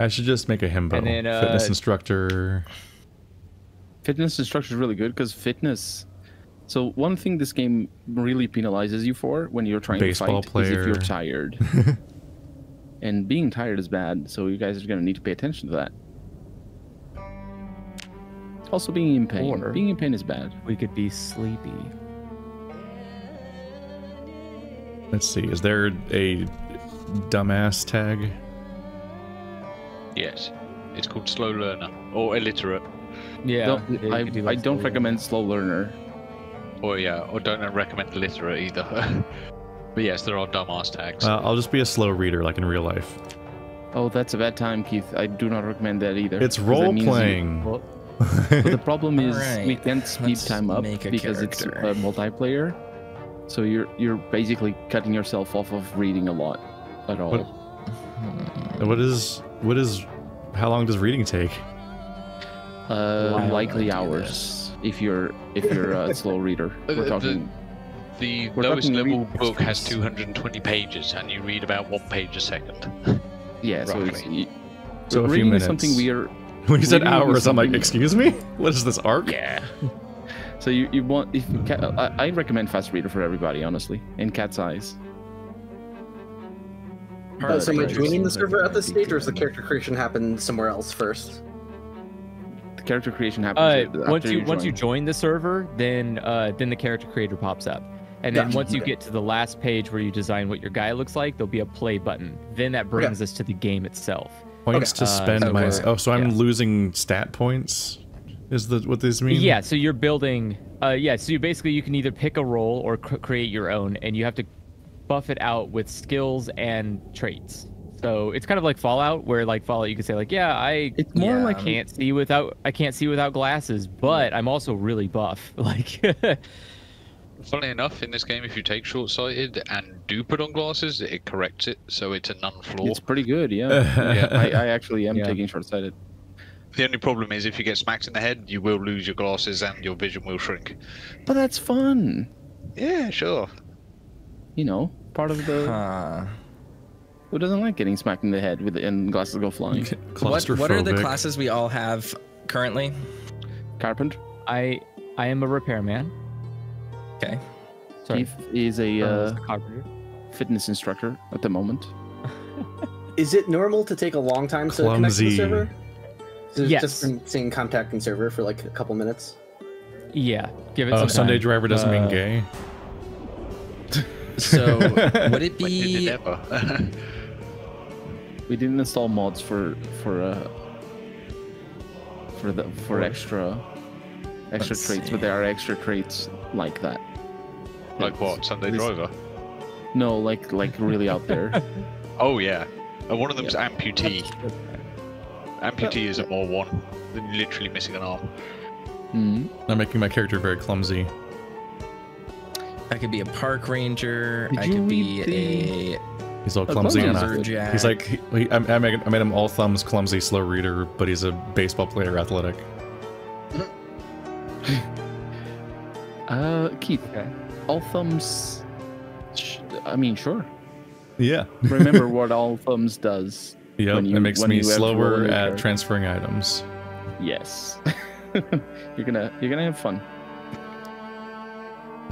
I should just make a himbo. And then, uh, Fitness instructor. Fitness instructor is really good because fitness. So one thing this game really penalizes you for when you're trying Baseball to fight is if you're tired. and being tired is bad, so you guys are gonna need to pay attention to that. Also, being in pain. Or- being in pain is bad. We could be sleepy. Let's see. Is there a dumbass tag? Yes. It's called slow learner or illiterate. Yeah. Don't- yeah, I, could do I don't slow- recommend slow learner. Or yeah, or don't recommend illiterate either. but yes, there are dumbass tags. Uh, I'll just be a slow reader, like in real life. Oh, that's a bad time, Keith. I do not recommend that either. It's role means you- playing. Well, But the problem is we can't speed let's time up make a because it's character. a multiplayer. So you're you're basically cutting yourself off of reading a lot at all. What- What is what is? How long does reading take? Uh, Why likely would I do hours if you're if you're a slow reader. Uh, We're the- talking. the we're lowest talking level reading book has 220 pages, and you read about one page a second. Yeah, so it's roughly. y- So a few reading minutes. is something we're When you said hours, I'm like, excuse me. What is this arc? yeah. So you, you want if you ca- I, I recommend fast reader for everybody honestly in cat's eyes. Uh, so you're Right. joining the server at this stage, or does the character creation happen somewhere else first? The character creation happens Uh, after once you once you join. join the server, then uh, then the character creator pops up, and then Gotcha, once you okay. get to the last page where you design what your guy looks like, there'll be a play button. Then that brings us to the game itself. Points Okay. to Uh, spend so my. Oh, so I'm yeah. losing stat points. Is the what this means? Yeah, so you're building. Uh, yeah, so you basically you can either pick a role or cr- create your own, and you have to buff it out with skills and traits. So it's kind of like Fallout, where like Fallout, you could say like, yeah, I It's more Yeah. like can't see without I can't see without glasses, but I'm also really buff. Like, funny enough, in this game, if you take short-sighted and do put on glasses, it corrects it, so it's a non-flaw. It's pretty good, yeah. yeah I, I actually am Yeah. taking short-sighted. The only problem is if you get smacked in the head, you will lose your glasses and your vision will shrink. But that's fun. Yeah, sure. You know, part of the. Huh. Who doesn't like getting smacked in the head with and glasses go flying? What, what are the classes we all have currently? Carpenter. I I am a repairman. Okay. Sorry. Keith is a Uh, uh, carpenter. fitness instructor at the moment. Is it normal to take a long time to connect to the server? So Yes. just been seeing contacting server for like a couple minutes. Yeah, give it Oh, some Sunday driver doesn't mean Uh, gay. So would it be? We didn't install mods for for uh for the for extra extra Let's traits, see. but there are extra traits like that. like what? Sunday This- driver? No, like like really out there. Oh yeah. And one of them's amputee. Amputee is a more one than literally missing an arm. Mhm. I'm making my character very clumsy. I could be a park ranger. Did I could be the- a He's all clumsy and clumsy is lumberjack. he's like he, he, I, I, made, I made him all thumbs, clumsy, slow reader, but he's a baseball player, athletic. Uh, Keith, Okay. all thumbs. I mean, sure. Yeah. Remember what all thumbs does. Yep. when you- it makes me you have to roll slower at transferring items. Yes. you're gonna you're gonna have fun.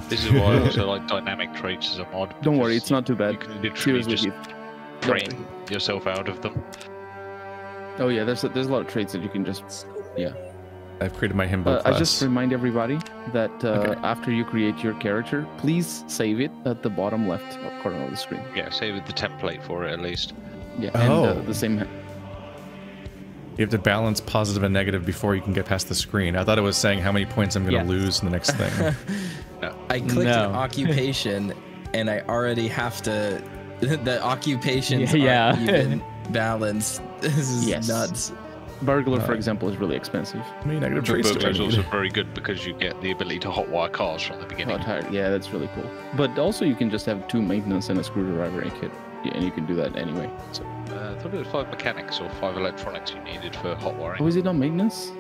This is why I also like dynamic traits as a mod. Don't worry, it's not too bad. You bad. can literally Seriously, just Keith. Don't train yourself out of them. Oh yeah, there's a, there's a lot of traits that you can just. Yeah. I've created my himbo Uh, I just remind everybody that uh, Okay. after you create your character, please save it at the bottom left corner of the screen. Yeah, save the template for it at least. Yeah, and uh, Oh. the same. You have to balance positive and negative before you can get past the screen. I thought it was saying how many points I'm going to Yes. lose in the next thing. I clicked an occupation and I already have to the occupations Yeah, aren't yeah. even balanced. This is Yes. nuts. Burglar, for Uh, example, is really expensive. How many negative But traits Burglar is also very good because you get the ability to hotwire cars from the beginning. tired. Yeah, that's really cool. But also, you can just have two maintenance and a screwdriver in a kit, yeah, and you can do that anyway. So, Uh, I thought it was five mechanics or five electronics you needed for hot wiring. oh, is it not maintenance?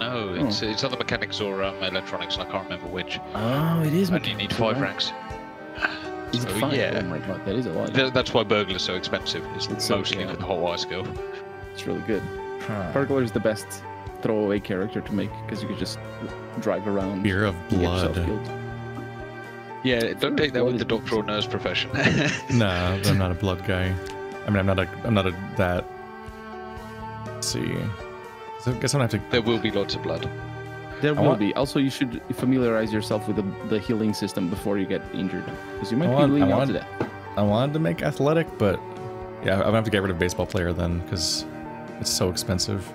No, it's it's either mechanics or um, electronics, I can't remember which. Oh, it is. And you need five ranks. Is it So, five? yeah. Oh my god, that is a lot. Th- That's why Burglar's so expensive. It's, It's so- mostly yeah. for the hotwire skill. It's really good. Huh. Burglar is the best throwaway character to make because you could just drive around. Fear of and get yourself blood. Yeah, don't take that with the doctor or nurse profession. Nah, I'm not a blood guy. I mean, I'm not a. I'm not a that. Let's see. So I guess I'm gonna have to. there will be lots of blood. There I will want- be. Also, you should familiarize yourself with the, the healing system before you get injured, because you might I be want- I bleeding out to death. I wanted to make athletic, but yeah, I'm gonna have to get rid of baseball player then because it's so expensive.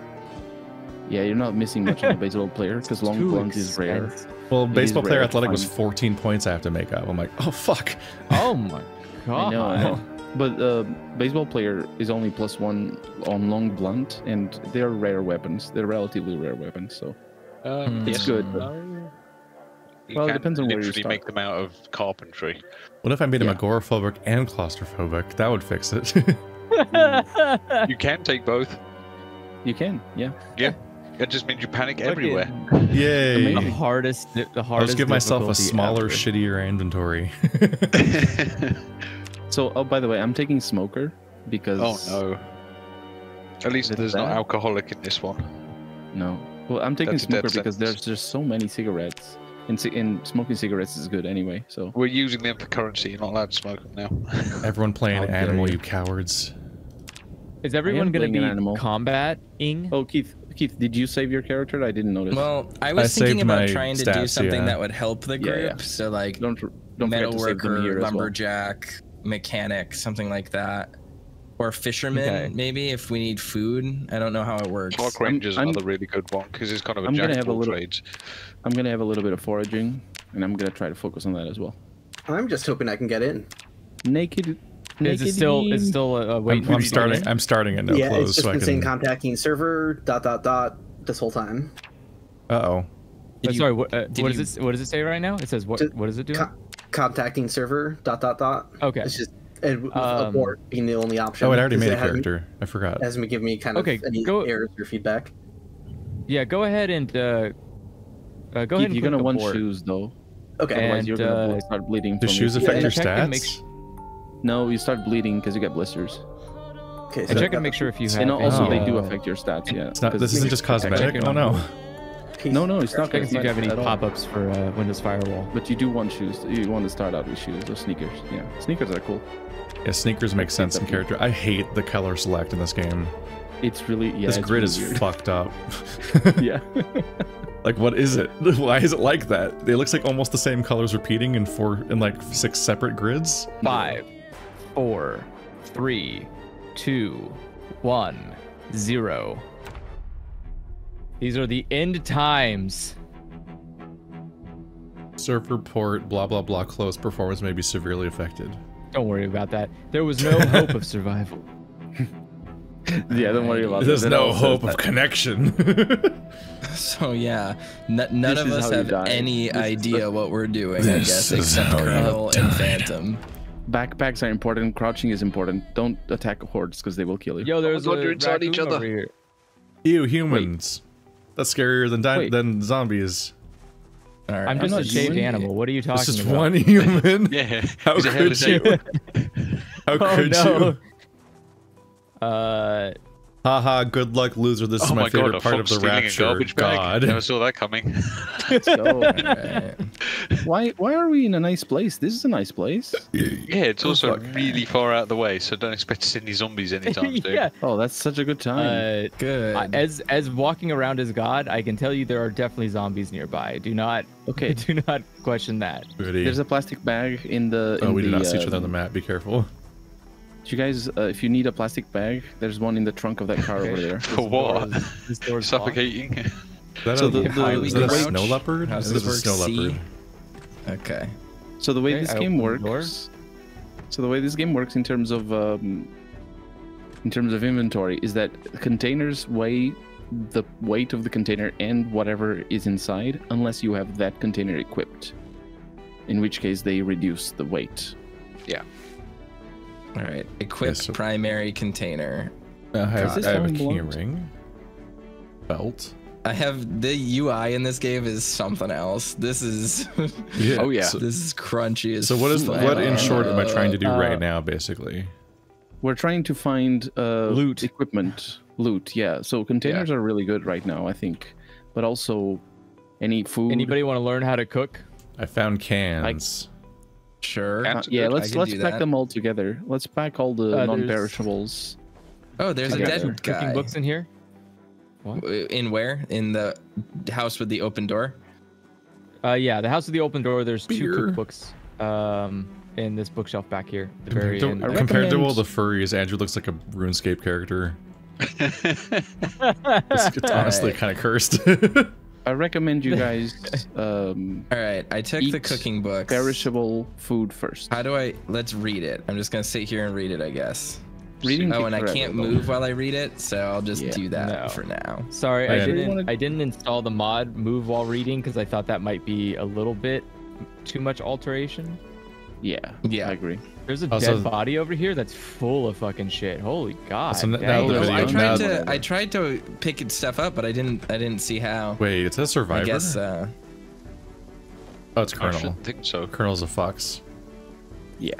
Yeah, you're not missing much on a baseball player because long Too is rare. Well, It is baseball player rare to athletic was 14 points I have to make up. I'm like, oh fuck. Oh my god. I know. But uh, baseball player is only plus one on long blunt, and they're rare weapons. They're relatively rare weapons. So Um. It's yes good, but- no. You Well, it depends on where you literally start. make them out of carpentry. What if I made him Yeah. agoraphobic and claustrophobic? That would fix it. You can take both. you can, yeah. Yeah. It just means you panic Fucking- everywhere. Yay! The Amazing. hardest, the hardest. I'll hardest. just give myself a smaller, ever. shittier inventory. So, oh, by the way, I'm taking smoker because. oh no. At least there's that- not alcoholic in this one. No. Well, I'm taking That's smoker because sentence. there's just so many cigarettes, and, ci- and smoking cigarettes is good anyway. So We're using them for currency. You're not allowed to smoke them now. Everyone playing How animal, you. you cowards. Is everyone gonna playing an be animal. combating? Oh, Keith, Keith, did you save your character? I didn't notice. Well, I was saved thinking about trying to do something yeah. that would help the group. yeah. So like don't don't forget to metalworker, here as lumberjack, mechanic, something like that. Or fisherman, Okay. maybe if we need food. I don't know how it works. Park I'm- Ranger's I'm- another really good one because it's kind of a I'm jack gonna have a little- trades. I'm gonna have a little bit of foraging, and I'm gonna try to focus on that as well. I'm just hoping I can get in. Naked. Is it still? Is it still a, a wait? I'm, for I'm starting. in? I'm starting at no yeah, close, it's just so I been saying can. contacting server dot dot dot this whole time. Uh oh. Did Uh, you- sorry, what, uh, did what does you- it? What does it say right now? It says what? Just What does it do? Co- contacting server dot dot dot. Okay. It's just and with Um, abort being the only option. Oh, it already made a it hasn't- character. I forgot. Hasn't given me kind of Okay, any go- errors or feedback. Yeah, go ahead and uh, uh go ahead and you're click gonna want abort. shoes though. Okay. And- Otherwise, you're gonna uh, start bleeding. Do from shoes it. affect Yeah, your check and make stats? No, you start bleeding because you get blisters. okay. And so check I've and make sure if you have. And also, any, they do uh, affect your stats. Yeah. It's not. 'cause This isn't just cosmetic. Oh no. Piece- No, no, it's not Check if you have any pop-ups for uh, Windows Firewall. But you do want shoes. You want to start out with shoes or sneakers. Yeah, sneakers are cool. Yeah, sneakers make sense in up. character. I hate the color select in this game. It's really yeah. this it's grid really is weird. fucked up. yeah. like, what is it? Why is it like that? It looks like almost the same colors repeating in four, in like six separate grids. Five, four, three, two, one, zero. These are the end times. Server port, blah blah blah. Close. Performance may be severely affected. Don't worry about that. There was no hope of survival. Yeah, don't worry about There's that. There's no It hope of that. connection. So yeah, n- none This of us have any This idea the- what we're doing. I guess except how Colonel and. Phantom. Backpacks are important. Crouching is important. Don't attack hordes because they will kill you. Yo, there's oh God, a you're each other. over here. Ew, humans. That's scarier than di- Wait. than zombies. All right, I'm just not a shaved animal. What are you talking This is about? one human. Yeah. How he's a hell of could a you? shape. How Oh, could no. you? Uh, Haha, good luck, loser. This is Oh my, my favorite god, part of the stealing rapture. a garbage bag. God. Never saw that coming. Let's go. all right. why? Why are we in a nice place? This is a nice place. yeah, it's also fuck. really far out of the way, so don't expect to see any zombies anytime soon. yeah. Oh, that's such a good time. Uh, Good. I- as as walking around as God, I can tell you there are definitely zombies nearby. Do not okay. do not question that. Goody. There's a plastic bag in the. oh, in we the, did not see each other on um, the map. Be careful. You guys, uh, if you need a plastic bag, there's one in the trunk of that car over there. For what? This door's locked. Suffocating. Is that So a, the- the- is that a the- snow leopard? How does This this is a snow C? leopard. Okay. So the way Okay, this I game open door. works. So the way this game works in terms of um, in terms of inventory is that containers weigh the weight of the container and whatever is inside, unless you have that container equipped. In which case, they reduce the weight. All right. Equip so- primary container. I have, this I have a sound key ring. Belt. I have the UI in this game is something else. This is Yeah. Oh, yeah. So, this is crunchy as so what is what in short am I trying to do Uh, right now, basically? We're trying to find uh, Loot. equipment. loot. Yeah, so containers are really good right now, I think. But also, any food. Anybody want to learn how to cook? I found cans. Sure. Uh, yeah, let's let's pack that. them all together. Let's pack all the Uh, non-perishables. Oh, there's a dead Some cooking books in here. W- In where? In the house with the open door? Uh, yeah, the house with the open door. There's two cookbooks. Um, in this bookshelf back here. The very Compared end. to, compared to all the furries, Andrew looks like a RuneScape character. It's, it's honestly Alright. kind of cursed. I recommend you guys um, All right, I took the cooking book. perishable food first. How do I? Let's read it. I'm just gonna sit here and read it, I guess. Reading Oh, takes and I can't though. move while I read it, so I'll just Yeah. do that No. for now. Sorry, I didn't. wanna- I didn't install the mod move while reading because I thought that might be a little bit too much alteration. Yeah, Yeah. I agree. There's a Also- dead body over here that's full of fucking shit. Holy god! Also, n- now dang. Oh, video- I now- tried to. I tried to pick it stuff up, but I didn't. I didn't see how. Wait, it's a survivor. I guess. Uh, oh, it's I Colonel. should think so. Colonel's a fox. Yeah.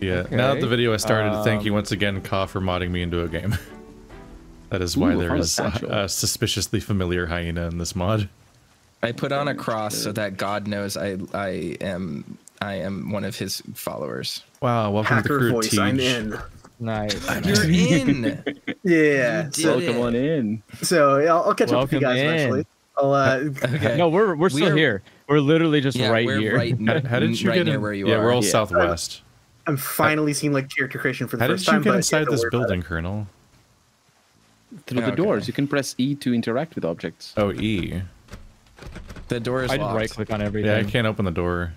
Yeah. Now that the video has started, thank you Um, once again, Kah, for modding me into a game. that is why Ooh, there fun is a, a suspiciously familiar hyena in this mod. I put on a cross so that God knows I. I am. I am one of his followers. Wow, welcome to the crew, voice, Teach. I'm in. Nice. You're in. Yeah. You So, Welcome it. on in. so yeah, I'll, I'll catch up with you guys in. eventually. I'll, uh, Okay. No, we're we're still We're- here. We're literally just yeah, right we're here. right. How, how did you right get near in? where you yeah, are? we're all Yeah. southwest. I'm finally seeing like character creation for the How did first you time. get but inside don't this building. Colonel? Through the Okay. doors, you can press E to interact with objects. Oh, E. The door is I just locked. right click on everything. Yeah, I can't open the door.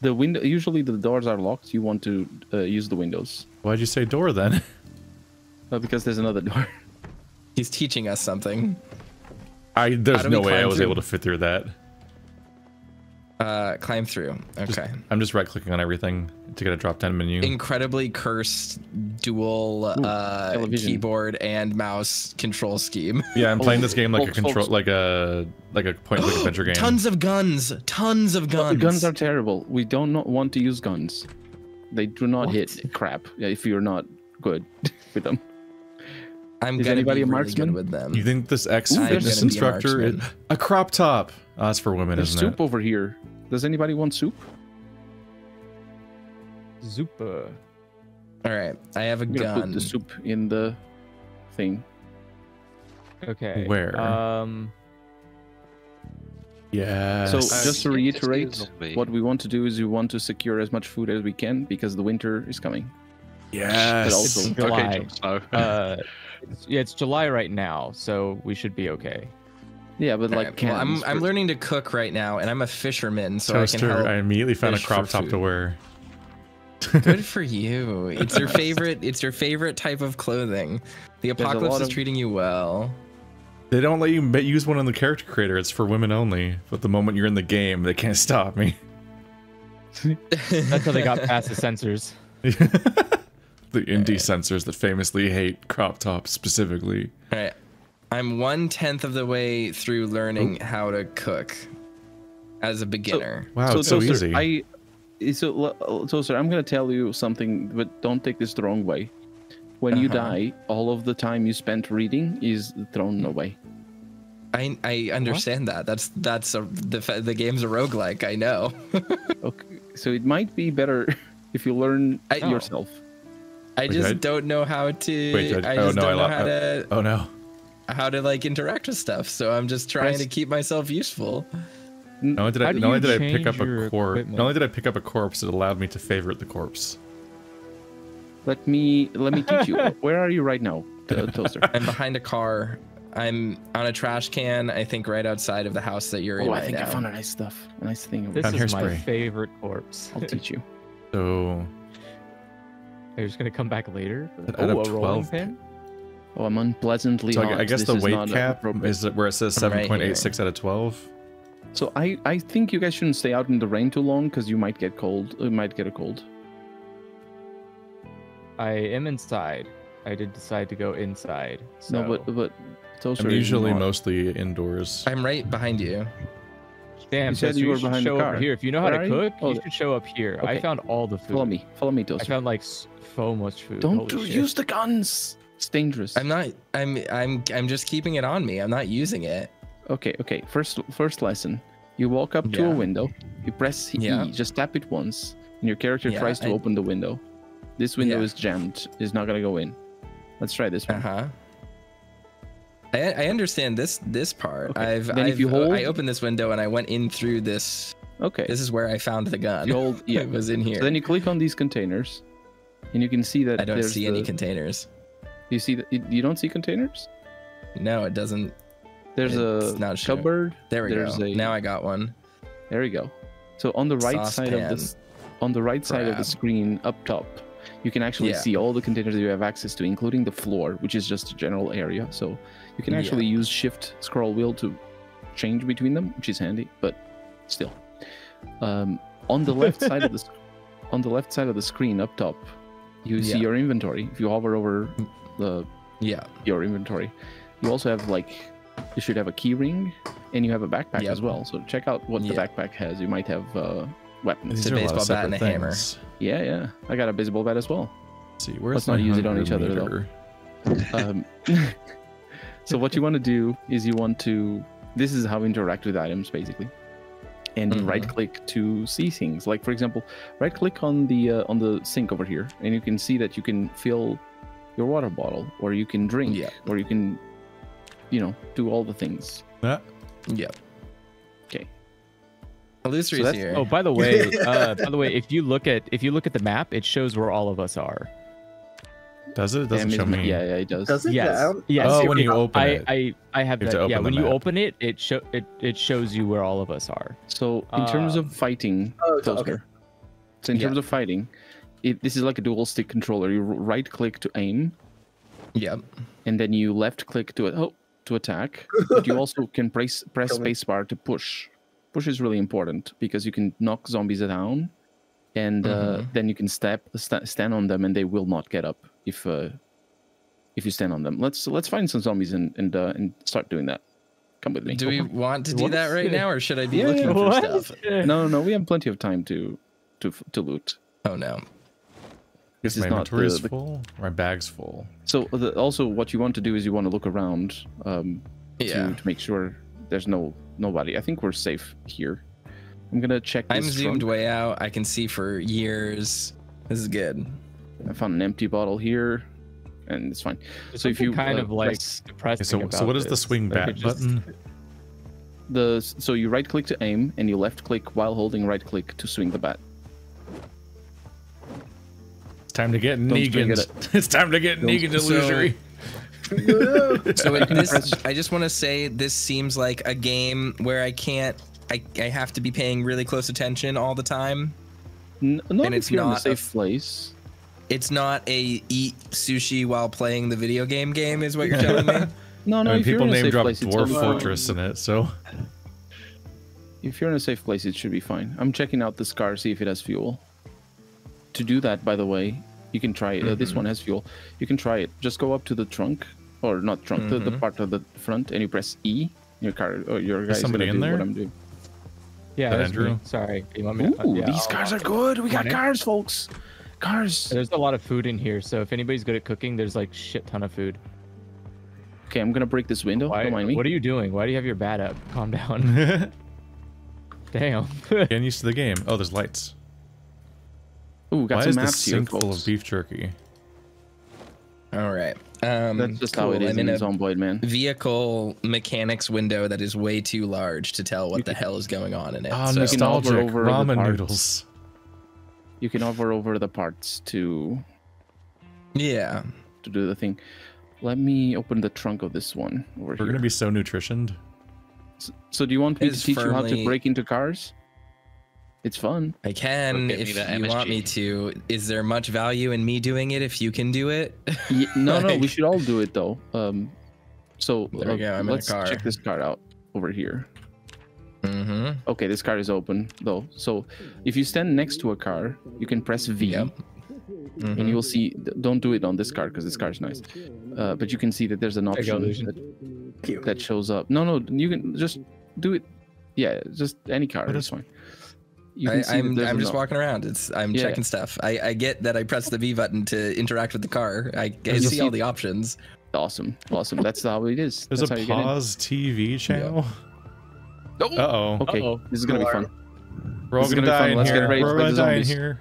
The window. Usually, the doors are locked. You want to uh, use the windows Why'd you say door then? uh, because there's another door. He's teaching us something. I there's How do we no way I was through? able to fit through that. Uh, climb through. Just- Okay. I'm just right clicking on everything to get a drop down menu. Incredibly cursed dual uh, keyboard and mouse control scheme. yeah, I'm playing this game like a control, like a like a point and click adventure game. Tons of guns. Tons of The guns. guns are terrible. We do not want to use guns. They do not What? hit crap if you're not good with them. I'm Is gonna anybody be a really marksman? good with them. You think this ex Ooh, fitness there's- instructor is a crop top? Oh, that's for women, There's isn't it? soup it? over here. Does anybody want soup? Zupa. All right, I have a I'm gonna gun. put the soup in the thing. Okay. Where? Um. Yes. So Uh, just to yes, it is reiterate, what we want to do is we want to secure as much food as we can because the winter is coming. yes. But also- It's July. Okay, Jon Uh, it's, yeah, it's July right now, so we should be okay. Yeah, but like right, well, I'm I'm learning to cook right now, and I'm a fisherman, so I can help. I immediately found a crop for top to wear. Good for you. It's your favorite. It's your favorite type of clothing. The apocalypse is of- treating you well. They don't let you use one on the character creator. It's for women only. But the moment you're in the game, they can't stop me. That's how they got past the censors. the indie censors that famously hate crop tops specifically. All right. I'm one tenth of the way through learning how to cook as a beginner. Wow, it's so Toaster, easy. I so uh, Toaster, I'm gonna tell you something, but don't take this the wrong way. When you Uh-huh. die, all of the time you spent reading is thrown away. I I understand that. That's that's a the the game's a roguelike. I know. Okay, so it might be better if you learn I- yourself. I Wait, just I- don't know how to. Wait, did I, I- oh, just no, don't know lo- how to oh no. How to like interact with stuff. So I'm just trying Press- to keep myself useful. Not only did I, How not only did I pick up a corpse, equipment? not only did I pick up a corpse, it allowed me to favorite the corpse. Let me let me teach you. Where are you right now, To- Toaster? I'm behind a car. I'm on a trash can. I think right outside of the house that you're oh, in Oh, I right think I found a nice stuff, a nice thing. Over This Found there. is my hairspray. favorite corpse. I'll teach you. So Are you just gonna come back later? Oh, of a rolling 12 pin. Oh, I'm unpleasantly So I, hot. I guess This the is weight not cap appropriate. is where it says I'm right 7.86 out of 12. So I I think you guys shouldn't stay out in the rain too long because you might get cold. You might get a cold. I am inside. I did decide to go inside. So. No, but but Toaster. I'm usually mostly indoors. I'm right behind you. Damn, You said you you were should behind the car. over here. If you know how to are you? cook, Oh, you should show up here. I found all the food. Follow me. Follow me, I Toaster. found like s- so much food. Don't Holy do- shit. use the guns. It's dangerous. I'm not. I'm. I'm. I'm just keeping it on me. I'm not using it. Okay, okay. First, first lesson. You walk up to Yeah. a window. You press Yeah. E. Just tap it once, and your character Yeah, tries to I- open the window. This window Yeah. is jammed. Is not gonna go in. Let's try this one. Uh huh. I, I understand this this part. Okay, I've. then if I've you hold- I opened this window and I went in through this. Okay. This is where I found the gun. You hold, yeah. it was in here. So then you click on these containers, and you can see that I don't see any containers. You see that you don't see containers? No, it doesn't. There's It's a not cupboard. There we There's go. a- Now I got one. There you go. So on the right side of this, on the right side of the screen up top, you can actually Yeah. see all the containers that you have access to, including the floor, which is just a general area. So you can Yeah. actually use Shift scroll wheel to change between them, which is handy, but still. Um, on the left side of the on the left side of the screen up top, you see your inventory. If you hover over the Yeah. your inventory. You also have like you should have a key ring and you have a backpack Yep. as well. So check out what the backpack has. You might have uh, weapons. It's These a are lot of baseball bat and separate a hammer. Yeah, yeah. I got a baseball bat as well. Let's see, where's Let's not my use it on hunger each other, though. Um, so what you want to do is you want to. This is how you interact with items basically, and you Mhm. right click to see things. Like for example, right click on the uh, on the sink over here, and you can see that you can fill your water bottle, or you can drink, Yeah. or you can, you know, do all the things. Yeah. Yeah. Okay. Illusory's that's- here. Oh, by the way, uh, by the way, if you look at if you look at the map, it shows where all of us are. does it? It doesn't Damn, show me. Yeah, yeah, it does. Does it? Yes. I Yes. Oh, when you- you open I, it. I I have have that. Yeah, when the you map. open it, it show it it shows you where all of us are. So in terms Uh, of fighting, Oh, so- okay. so in Yeah. terms of fighting, it, this is like a dual stick controller. You right click to aim, Yep. and then you left click to oh, to attack. but you also can press press spacebar to push. Push is really important because you can knock zombies down, and uh, Mhm. then you can step sta- stand on them, and they will not get up if uh, if you stand on them. Let's let's find some zombies and and uh, and start doing that. Come with me. Do we want to do What? that right now, or should I be Yeah, looking yeah. for What? stuff? No, no, no. We have plenty of time to to to loot. Oh no. This is my not inventory is the- the- full. My bag's full. So the, also, what you want to do is you want to look around um, Yeah. to, to make sure there's no nobody. I think we're safe here. I'm gonna check. This I'm zoomed trunk. way out. I can see for years. This is good. I found an empty bottle here, and it's fine. There's So if you, kind uh, of like press- depressing Okay, so about so what is the swing Like, bat just- button? The so you right click to aim, and you left click while holding right click to swing the bat. It's time to get Don't swing Negan's. It's time to get Negan's So- illusory. So it, this, I just want to say this seems like a game where I can't. I, I have to be paying really close attention all the time. N- not And if it's you're in a not a safe place. It's not a eat sushi while playing the video game game, is what you're telling me. No, no. I mean, people name safe drop place, Dwarf. Fortress in it, so If you're in a safe place, it should be fine. I'm checking out this car, see if it has fuel. To do that, by the way, you can try it. Uh, this Mhm. one has fuel. You can try it. Just go up to the trunk, or not trunk, the, the Mhm. part of the front, and you press E. Your car, or your guy's somebody gonna in do there? What I'm doing. Yeah, That that's Andrew? me. Sorry. You want me to, Ooh, yeah, these I'll- cars are good. We got cars, folks. Cars. There's a lot of food in here, so if anybody's good at cooking, there's like shit ton of food. Okay, I'm gonna break this window. Why, Don't mind me. what are you doing? Why do you have your bat up? Calm down. Damn. getting used to the game. Oh, there's lights. Ooh, got Why some is the maps here, sink full of beef jerky? All right. Um, That's just cool. how it is I'm in in own Zomboid, man. vehicle mechanics window that is way too large to tell what the hell is going on in it. Oh, so- nostalgic over ramen noodles. You can hover over the parts to yeah. to do the thing. Let me open the trunk of this one over We're here. gonna be so nutritioned. S- So do you want me to It's teach you how to break into cars? It's fun. I can Look, get me if that you want me to. Is there much value in me doing it if you can do it? Ye- no, no, we should all do it though. Um, so There we uh, go, I'm in a let's car. check this card out over here. mm-hmm. Okay, this card is open though. So if you stand next to a car, you can press V, Yep. and you will see. Don't do it on this card because this car is nice. Uh, but you can see that there's an option Lucian. that, that shows up. No, no, you can just do it. Yeah, just any car. What It's is- fine. You can I, see I'm, I'm just walking around. It's I'm Yeah. checking stuff. I, I get that I press the V button to interact with the car. I, I you see all the options. Awesome, awesome. That's how it is. There's That's a how you get in. pause TV channel. Uh oh. Okay, Uh-oh. this is gonna be fun. We're all gonna gonna be die fun. in Let's get here. ready to We're fight gonna the die in zombies. here.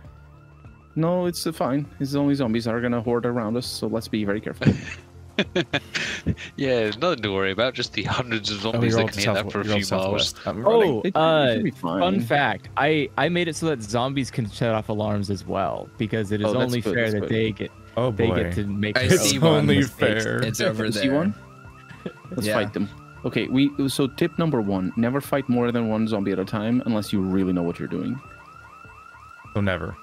No, it's uh, fine. It's only zombies are gonna horde around us, so let's be very careful. yeah, there's nothing to worry about. Just the hundreds of Oh, zombies you're that can hit that south- for a few miles. southwest. I'm running. Oh, It- it uh, should be fine. fun fact. I I made it so that zombies can shut off alarms as well because it is Oh, only good, fair that good. they get Oh they get to make. I their It's see one. only It's- fair. It's over You there. see one? Let's Yeah. fight them. Okay, we so tip number one: never fight more than one zombie at a time unless you really know what you're doing. So never.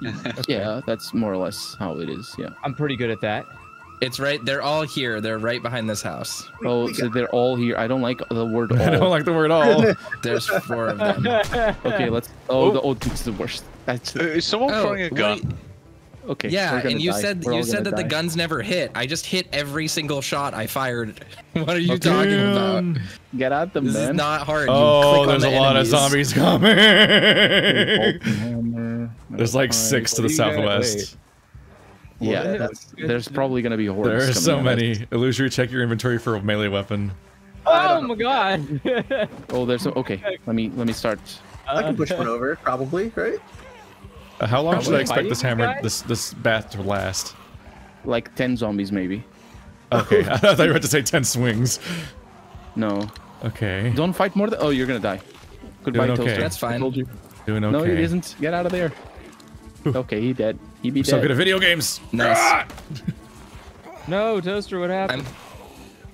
Yeah, that's more or less how it is. Yeah. I'm pretty good at that. It's right. They're all here. They're right behind this house. Oh, so they're all here. I don't like the word I don't like the word all. There's four of them. Okay, let's. Oh, the oh, it's the worst. That's Uh, Is someone Oh, throwing a gun? wait. okay. Yeah, and you die. said We're you said gonna that the guns never hit. I just hit every single shot I fired. What are you talking about? Damn. Get at them, This man. is not hard. You Oh, click on there's a the lot of zombies coming. There's like fine. six to the What do you. Yeah, that's, there's probably gonna be hordes. There are so at many. us. Illusory, check your inventory for a melee weapon. Oh my god. Oh, there's a, okay. Let me let me start. I can push one over, probably, right? Uh, how long should I expect this hammer, guy? this this bath to last? Like ten zombies, maybe. Okay, I thought you were about to say ten swings. No, Okay, don't fight more than. Oh, you're gonna die. Goodbye, Doing okay. Toaster. That's I fine. told you. doing okay. No, he isn't. Get out of there. Okay, he dead. He be So dead. good at video games. Nice. no, toaster. What happened?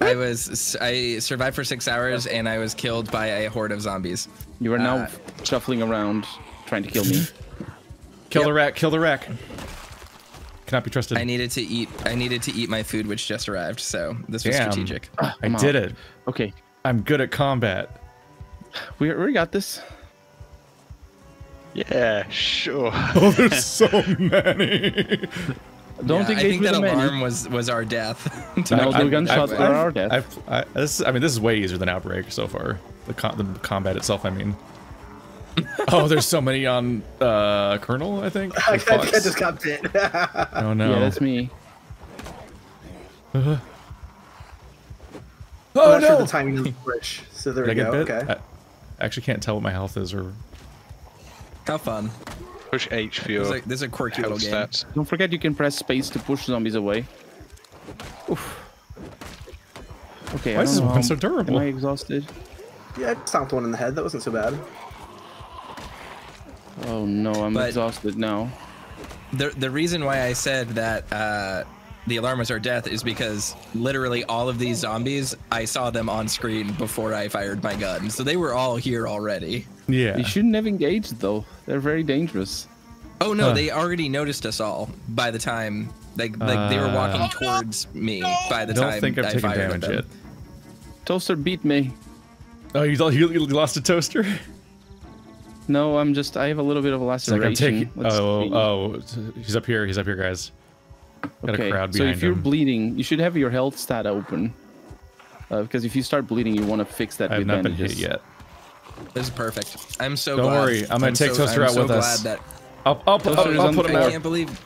I'm. I was. I survived for six hours and I was killed by a horde of zombies. You are now Uh, shuffling around, trying to kill me. Kill Yep. the rack. Kill the rack. Cannot be trusted. I needed to eat. I needed to eat my food, which just arrived. So this was Damn. strategic. Ah, I I'm did it. Okay, I'm good at combat. we we got this. Yeah, sure. Oh, there's so many. Don't Yeah, I think with that alarm many. was was our death. No, I- the gunshots I've- are I've- our death. I've, I, this, I mean, this is way easier than Outbreak so far. The, con- the combat itself, I mean. oh, there's so many on uh, Colonel, I think. I, or Fox. just got bit. Oh no. Yeah, that's me. oh I'm not no! sure the timing of the push. So there Did we get go. Okay. I actually can't tell what my health is or. How fun! Push H for your This is a, this a quirky little health game. stats. Don't forget you can press space to push zombies away. Oof. Okay, Why I is this don't know one so durable? Am I exhausted? Yeah, I stomped one in the head. That wasn't so bad. Oh no, I'm But- exhausted now. The the reason why I said that uh, the alarm was our death is because literally all of these zombies, I saw them on screen before I fired my gun, so they were all here already. Yeah. You shouldn't have engaged though. They're very dangerous. Oh no, Huh. they already noticed us all by the time like like they were Uh, walking towards me by the don't time think I've I taken fired at damage them. yet. Toaster beat me. Oh, you, you, you lost a toaster? No, I'm just. I have a little bit of a It's like taking. Let's Oh, oh, he's up here. He's up here, guys. Got okay. a crowd so if you're him. bleeding, you should have your health stat open. Uh, because if you start bleeding, you want to fix that I have not been hit yet. This is perfect. I'm so Don't glad. worry, I'm gonna take so, Toaster I'm out so with glad us. That I'll, I'll, put- Toaster I'll, I'll put him I can't believe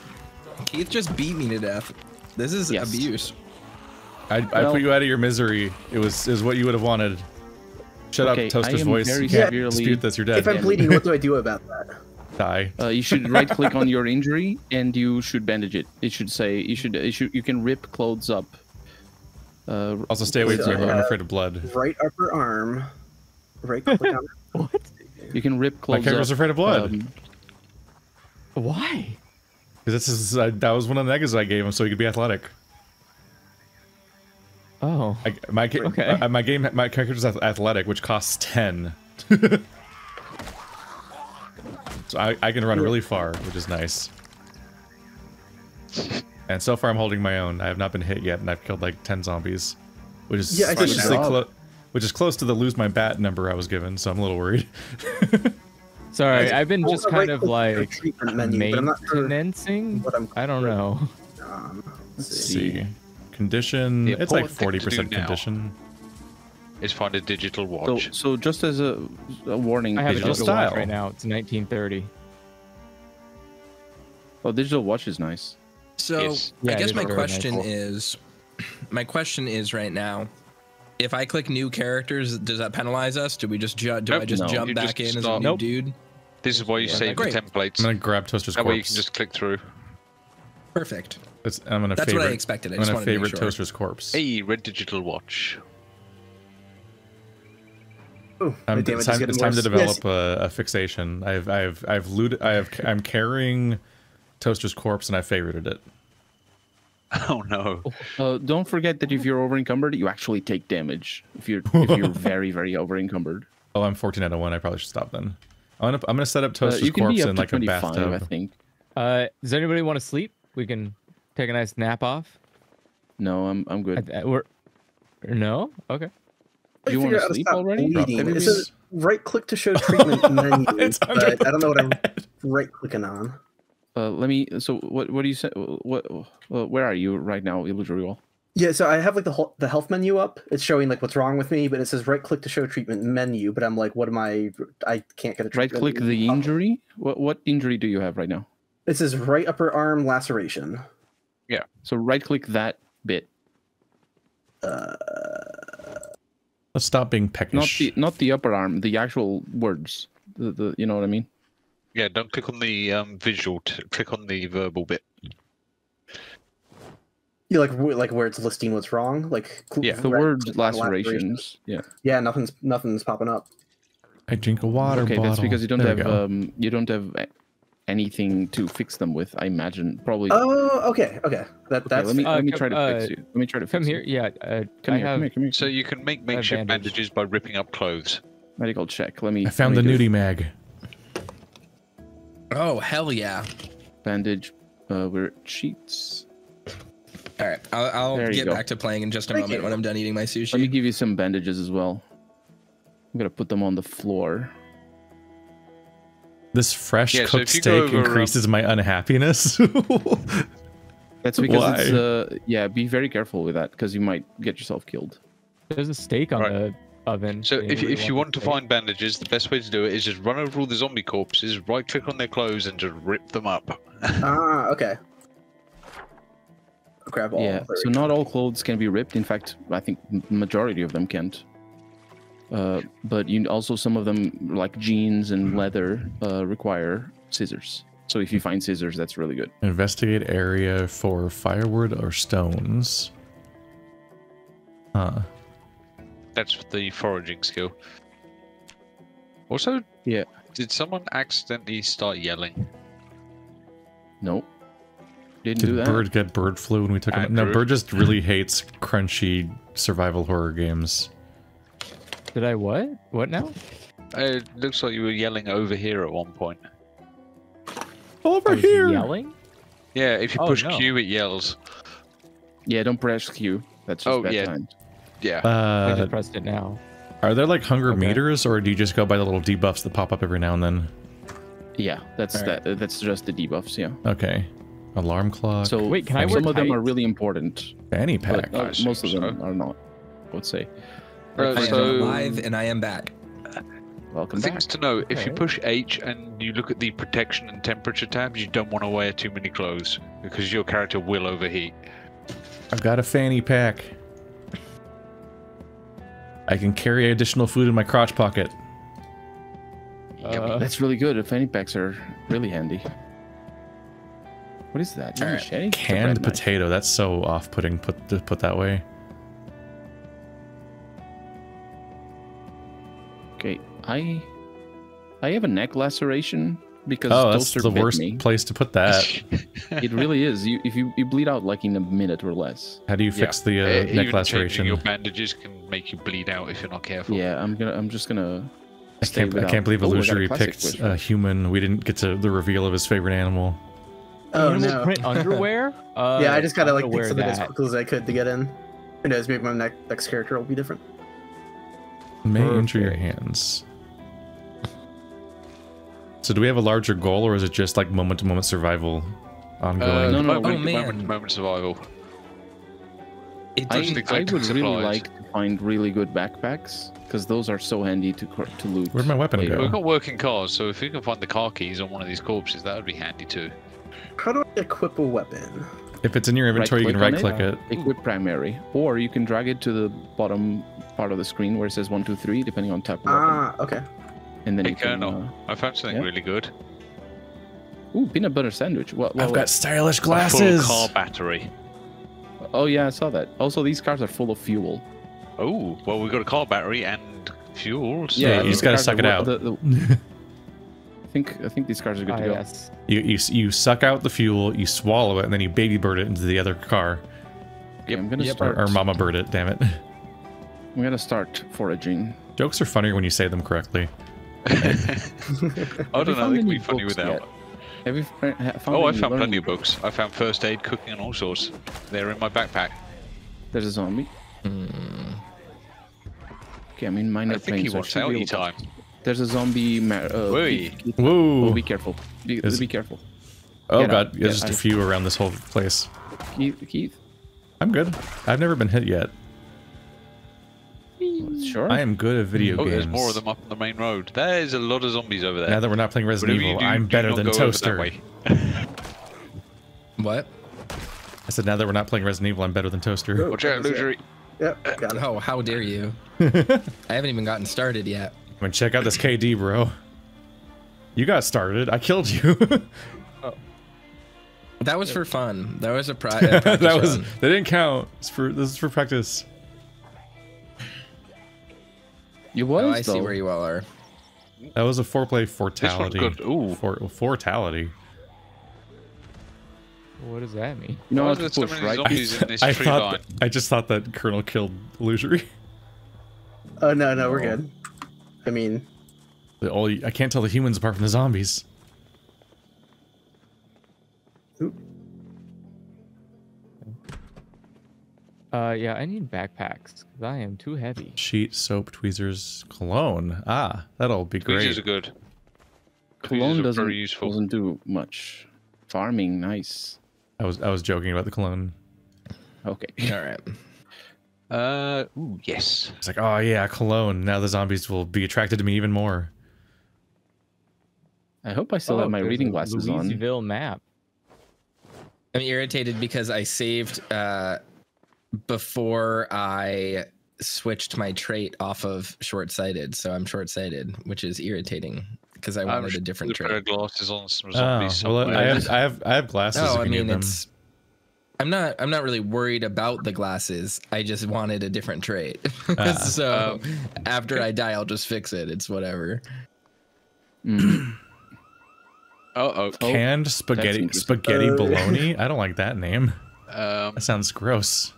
Keith just beat me to death. This is Yes. abuse. I, I Well- put you out of your misery. It was is what you would have wanted. Shut Okay, up, Toaster's voice. You can't severely- dispute this. You're dead. If I'm bleeding, what do I do about that? Die. Uh, you should right click on your injury and you should bandage it. It should say you should. It should you can rip clothes up. Uh, Also, stay away from me. I'm afraid of blood. Right upper arm. Right click on you can rip clothes. My clothes character's up. afraid of blood. Um, Why? Because this is uh, that was one of the negatives I gave him, so he could be athletic. Oh. I, my ca- Okay. uh, my game my character's ath- athletic, which costs ten. so I, I can run really far, which is nice. And so far, I'm holding my own. I have not been hit yet, and I've killed like ten zombies, which is Yeah, I did suspiciously that. Clo- which is close to the lose my bat number I was given. So I'm a little worried. Sorry, I've been just kind of click on the like treatment menu, but I'm not sure what I'm. I don't know. Um, let's Let's see. see. Condition. The it's like important thing to 40% condition. It's find a digital watch. so just as a, a warning, I have a digital, digital digital watch right now. It's 1930. oh, digital watch is nice. So Yes. Yeah, I guess my question nice. is, my question is right now, if I click new characters, does that penalize us? Do we just ju- do I just No. jump You back just in as a new Nope. dude? This is why you Yeah, save great. the templates. I'm gonna grab Toaster's That corpse. way you can just click through. Perfect. It's- I'm gonna That's favorite. what I expected. I I'm just gonna wanted to make favorite sure. Toaster's corpse. Hey, red digital watch. Ooh, Um, it's time, it's time to develop Yes. a, a fixation. I've I've I've looted. I have I'm carrying Toaster's corpse and I favorited it. Oh no. Uh, don't forget that if you're over encumbered, you actually take damage. If you're if you're very very over encumbered, Oh, I'm 14 out of one. I probably should stop then. I'm gonna I'm gonna set up uh, Toaster's you can corpse be up in to like a bathtub. I think. Uh, does anybody want to sleep? We can take a nice nap off. No, I'm I'm I, good. I- we're no. Okay. Do you want to sleep already? bleeding. Probably. It says right click to show treatment menu, It's under but I don't know what I'm right clicking on. Uh, let me. So what what do you say? What uh, where are you right now, Illusory Wall? Yeah, so I have like the hel- the health menu up. It's showing like what's wrong with me, but it says right click to show treatment menu. But I'm like, what am I? I can't get a Right click the injury. What what injury do you have right now? It says right upper arm laceration. Yeah. So right click that bit, Uh, Let's stop being peckish. not the not the upper arm, the actual words. The, the you know what I mean? Yeah, don't click on the um, visual. T- click on the verbal bit. you like wh- like where it's listing what's wrong. Like cl- Yeah. The word words lacerations. Yeah. Yeah, nothing's nothing's popping up. I drink a water okay, bottle. that's because you don't There we have go. um you don't have a- anything to fix them with. I imagine probably. Oh, okay, okay. That okay, that's let me Uh, let me come- try to uh, fix you. Let me try to Come fix here. You. Yeah. Uh, Come I here, have. come here, come here. So you can make makeshift bandage. bandages by ripping up clothes. Medical check. Let me. I found the let me do nudie mag. Oh hell yeah! bandage. Uh, where cheats. All right, I'll, I'll get go. back to playing in just a Thank moment you. when I'm done eating my sushi. Let me give you some bandages as well. I'm gonna put them on the floor. This fresh Yeah, cooked if you go steak over, um, increases my unhappiness. That's because Why? it's uh yeah. Be very careful with that because you might get yourself killed. There's a steak on Right. the oven. So if, Anybody if you want to steak? find bandages, the best way to do it is just run over all the zombie corpses, right click on their clothes, and just rip them up. ah okay. Grab all. yeah. So not all clothes can be ripped. In fact, I think majority of them can't. Uh, but you also some of them like jeans and leather uh, require scissors. So if you find scissors, that's really good. Investigate area for firewood or stones. Huh. That's the foraging skill. Also, Yeah. did someone accidentally start yelling? Nope. Didn't do Did that. Bird get bird flu when we took him? Uh, no, Andrew. Bird just really hates crunchy survival horror games. Did I what? What now? It looks like you were yelling over here at one point. Over I was yelling. Yeah, if you Oh, push no. Q, it yells. Yeah, don't press Q. That's just Oh, bad yeah. times. Yeah. I Uh, just pressed it now. are there like hunger Okay. meters, or do you just go by the little debuffs that pop up every now and then? Yeah, that's Alright. that. That's just the debuffs. Yeah. Okay. Alarm clock. So Wait, can I some wear of them are really important, fanny pack. but uh, I assume most of them are not. I would say. Uh, I am so- alive and I am back. Welcome back. Things to know: if you push H and you look at the protection and temperature tabs, you don't want to wear too many clothes because your character will overheat. I've got a fanny pack. I can carry additional food in my crotch pocket. Uh, That's really good. If fanny packs are really handy. What is that? Alright. Machete? Canned bread knife. potato. That's so off-putting. Put to put that way. Okay, I I have a neck laceration because Oh, that's the worst me. place to put that. It really is. You if you, you bleed out like in a minute or less. How do you Yeah. fix the uh, Uh, neck laceration? your bandages can make you bleed out if you're not careful. Yeah, I'm gonna I'm just gonna. I can't, I can't believe Oh, I got a Illusory classic picked wish. a human. We didn't get to the reveal of his favorite animal. Oh animal no. print underwear. Uh, yeah, I just gotta like gonna pick wear something as that. quickly as I could to get in. Who knows? Maybe my next, next character will be different. May injure your hands. So do we have a larger goal, or is it just like moment-to-moment survival ongoing? Uh, No, no, moment, oh, man. moment, moment survival. It I, didn't. I collecting would really like to find really good backpacks because those are so handy to to loot. Where'd my weapon later. go? We've got working cars, so if we can find the car keys on one of these corpses, that would be handy too. How do I equip a weapon? If it's in your inventory, you can right Right-click click on it. Equip primary, or you can drag it to the bottom part of the screen where it says one, two, three, depending on type of weapon, Ah, okay. And then Hey, you can. Colonel, I found something yeah. really good. Uh, ooh, peanut butter sandwich. What? well, I've got stylish A full glasses. car battery. Oh yeah, I saw that. Also, these cars are full of fuel. Oh, well, we've got a car battery and fuel. So Yeah, you just gotta suck are it out. the- the- I think I think these cars are good Ah, to go. yes. You, you you suck out the fuel, you swallow it, and then you baby bird it into the other car. Okay, I'm gonna Yep. Or, start. or mama bird it, damn it. I'm gonna start foraging. Jokes are funnier when you say them correctly. I don't know. found They can any be funny books without. yet? Have you found Oh, I found plenty of books. I found first aid, cooking, and all sorts. They're in my backpack. There's a zombie. Okay, I'm in minor I think he planes, I wants should be outie able time. There's a zombie. Ma- uh, Whey. Keith- Keith- Whoa. Oh, be careful. Be, Is- be careful. Oh Get god, out. there's Yeah, just a I- few around this whole place. Keith, Keith. I'm good. I've never been hit yet. Sure. I am good at video Oh, games. there's more of them up on the main road. There's a lot of zombies over there. Now that we're not playing Resident Whatever Evil, do, I'm do better than go over that Toaster. What? I said now that we're not playing Resident Evil, I'm better than Toaster. Oh, Watch out, loser. Yep, got. Oh, how dare you? I haven't even gotten started yet. I mean, check out this KD, bro. You got started. I killed you. oh. That was for fun. That was a, pri- a practice that was. run. They didn't count. It's for this is for practice. You oh, was Oh, I see where you all are. That was a foreplay one's fortality. good. Ooh. For, fortality. What does that mean? You know Why how is to so push, many right? zombies in this I tree thought. line? I just thought that Colonel killed Illusory. Oh no, no, we're oh. good. I mean, The only I can't tell the humans apart from the zombies. Uh, yeah, I need backpacks because I am too heavy. Sheet, soap, tweezers, cologne. Ah, that'll be Tweezers great. are good. Cologne are doesn't very useful. doesn't do much. Farming, nice. I was I was joking about the cologne. Okay. All right. Uh, ooh, yes. It's like, oh yeah, cologne. Now the zombies will be attracted to me even more. I hope I still Oh, have my reading a glasses on. Louisville map. I'm irritated because I saved uh, before I switched my trait off of short-sighted, so I'm short-sighted, which is irritating because I I'm wanted a different sure there are trait. glasses on some Oh, zombies well. I have I have I have glasses. No, if I you mean need them. it's. I'm not. I'm not really worried about the glasses. I just wanted a different trait. Ah. so after I die, I'll just fix it. It's whatever. Mm. Uh-oh. canned spaghetti spaghetti Uh, bologna. I don't like that name. Um, That sounds gross.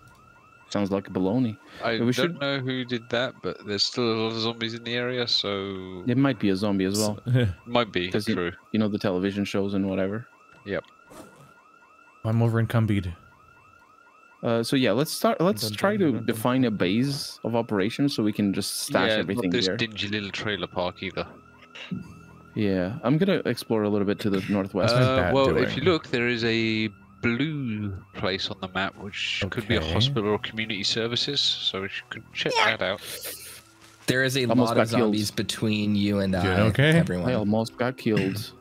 Sounds like a baloney. I we don't should- know who did that, but there's still a lot of zombies in the area, so It might be a zombie as well. might be Does true. You know the television shows and whatever. Yep. I'm over encumbered. Uh, so yeah, let's start. Let's Dun, try dun, to dun, dun, define a base of operations so we can just stash yeah, everything not this there. dingy little trailer park either. Yeah, I'm gonna explore a little bit to the northwest. Uh, well, doing? if you look, there is a blue place on the map, which could be a hospital or community services, so we could check that out. There is a Almost lot got of killed. zombies between you and Doing I. okay? Everyone. I almost got killed.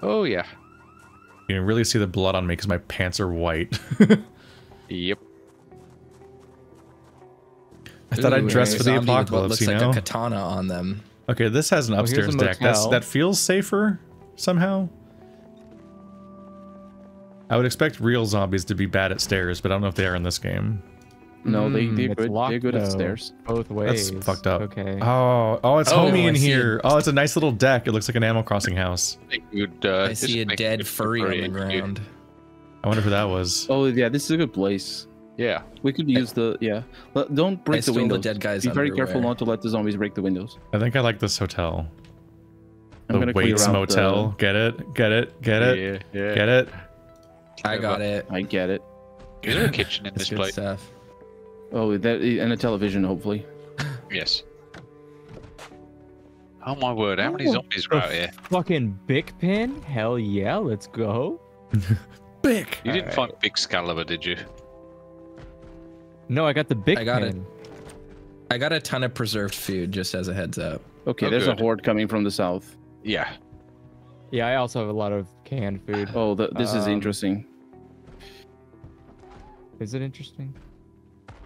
Oh yeah. You can really see the blood on me because my pants are white. Yep. I thought I'd dress for the zombie with what apocalypse, looks you like a katana on them. Okay, this has an oh, upstairs a deck. That's that feels safer somehow. I would expect real zombies to be bad at stairs, but I don't know if they are in this game. No, they Mm, they're good. locked, they're good at stairs. Both ways. That's fucked up. Okay. Oh, oh, it's Oh, homey in see here. Oh, it's a nice little deck. It looks like an Animal Crossing house. I you'd, uh, I see a dead it furry on the cute. ground. I wonder who that was. Oh yeah, this is a good place. Yeah. We could use the yeah. Let- Don't break I the stole the windows. dead guy's Be very careful not to let the zombies break the windows. I think I like this hotel. I'm The gonna Waits out Motel. Get it? Get it? Get it? Yeah. Yeah. Get it? I got it. I get it. Is there a kitchen in this place? stuff. Oh, that and a television, hopefully. Yes. Oh my word! How many Oh, zombies are out here? Fucking Bic Pin? Hell yeah, let's go. Bick. You didn't Alright. find Big Excalibur, did you? No, I got the big I got it. pan. I got a ton of preserved food, just as a heads up. Okay, Oh, there's good. a horde coming from the south. Yeah. Yeah, I also have a lot of canned food. Oh, the, this is Um, interesting. Is it interesting?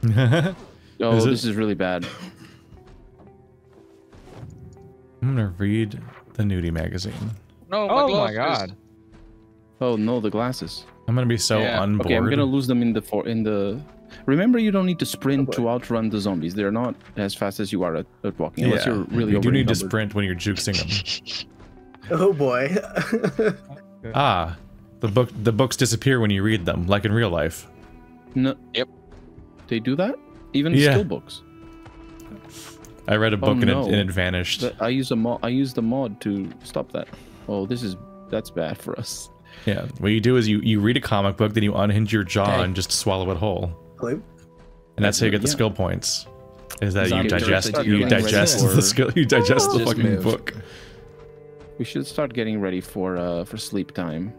Oh, is this is really bad. I'm gonna read the nudie magazine. No, my oh my god. Oh no, the glasses. I'm gonna be so Yeah. unbored. Okay, I'm gonna lose them in the for in the. Remember, you don't need to sprint to outrun the zombies. They're not as fast as you are at, at walking, unless you're really you do need to sprint when you're juicing them. Oh boy. ah, the book the books disappear when you read them, like in real life. No. Yep. They do that. Even Yeah. skill books. I read a book and, no. it, and it vanished. The- I use a mod. I use the mod to stop that. Oh, this is that's bad for us. Yeah, what you do is you you read a comic book, then you unhinge your jaw Okay. and just swallow it whole, Hello? and that's how you get the Yeah. skill points. Is that you digest directly to you digest the skill you digest the fucking move. book. We should start getting ready for uh for sleep time.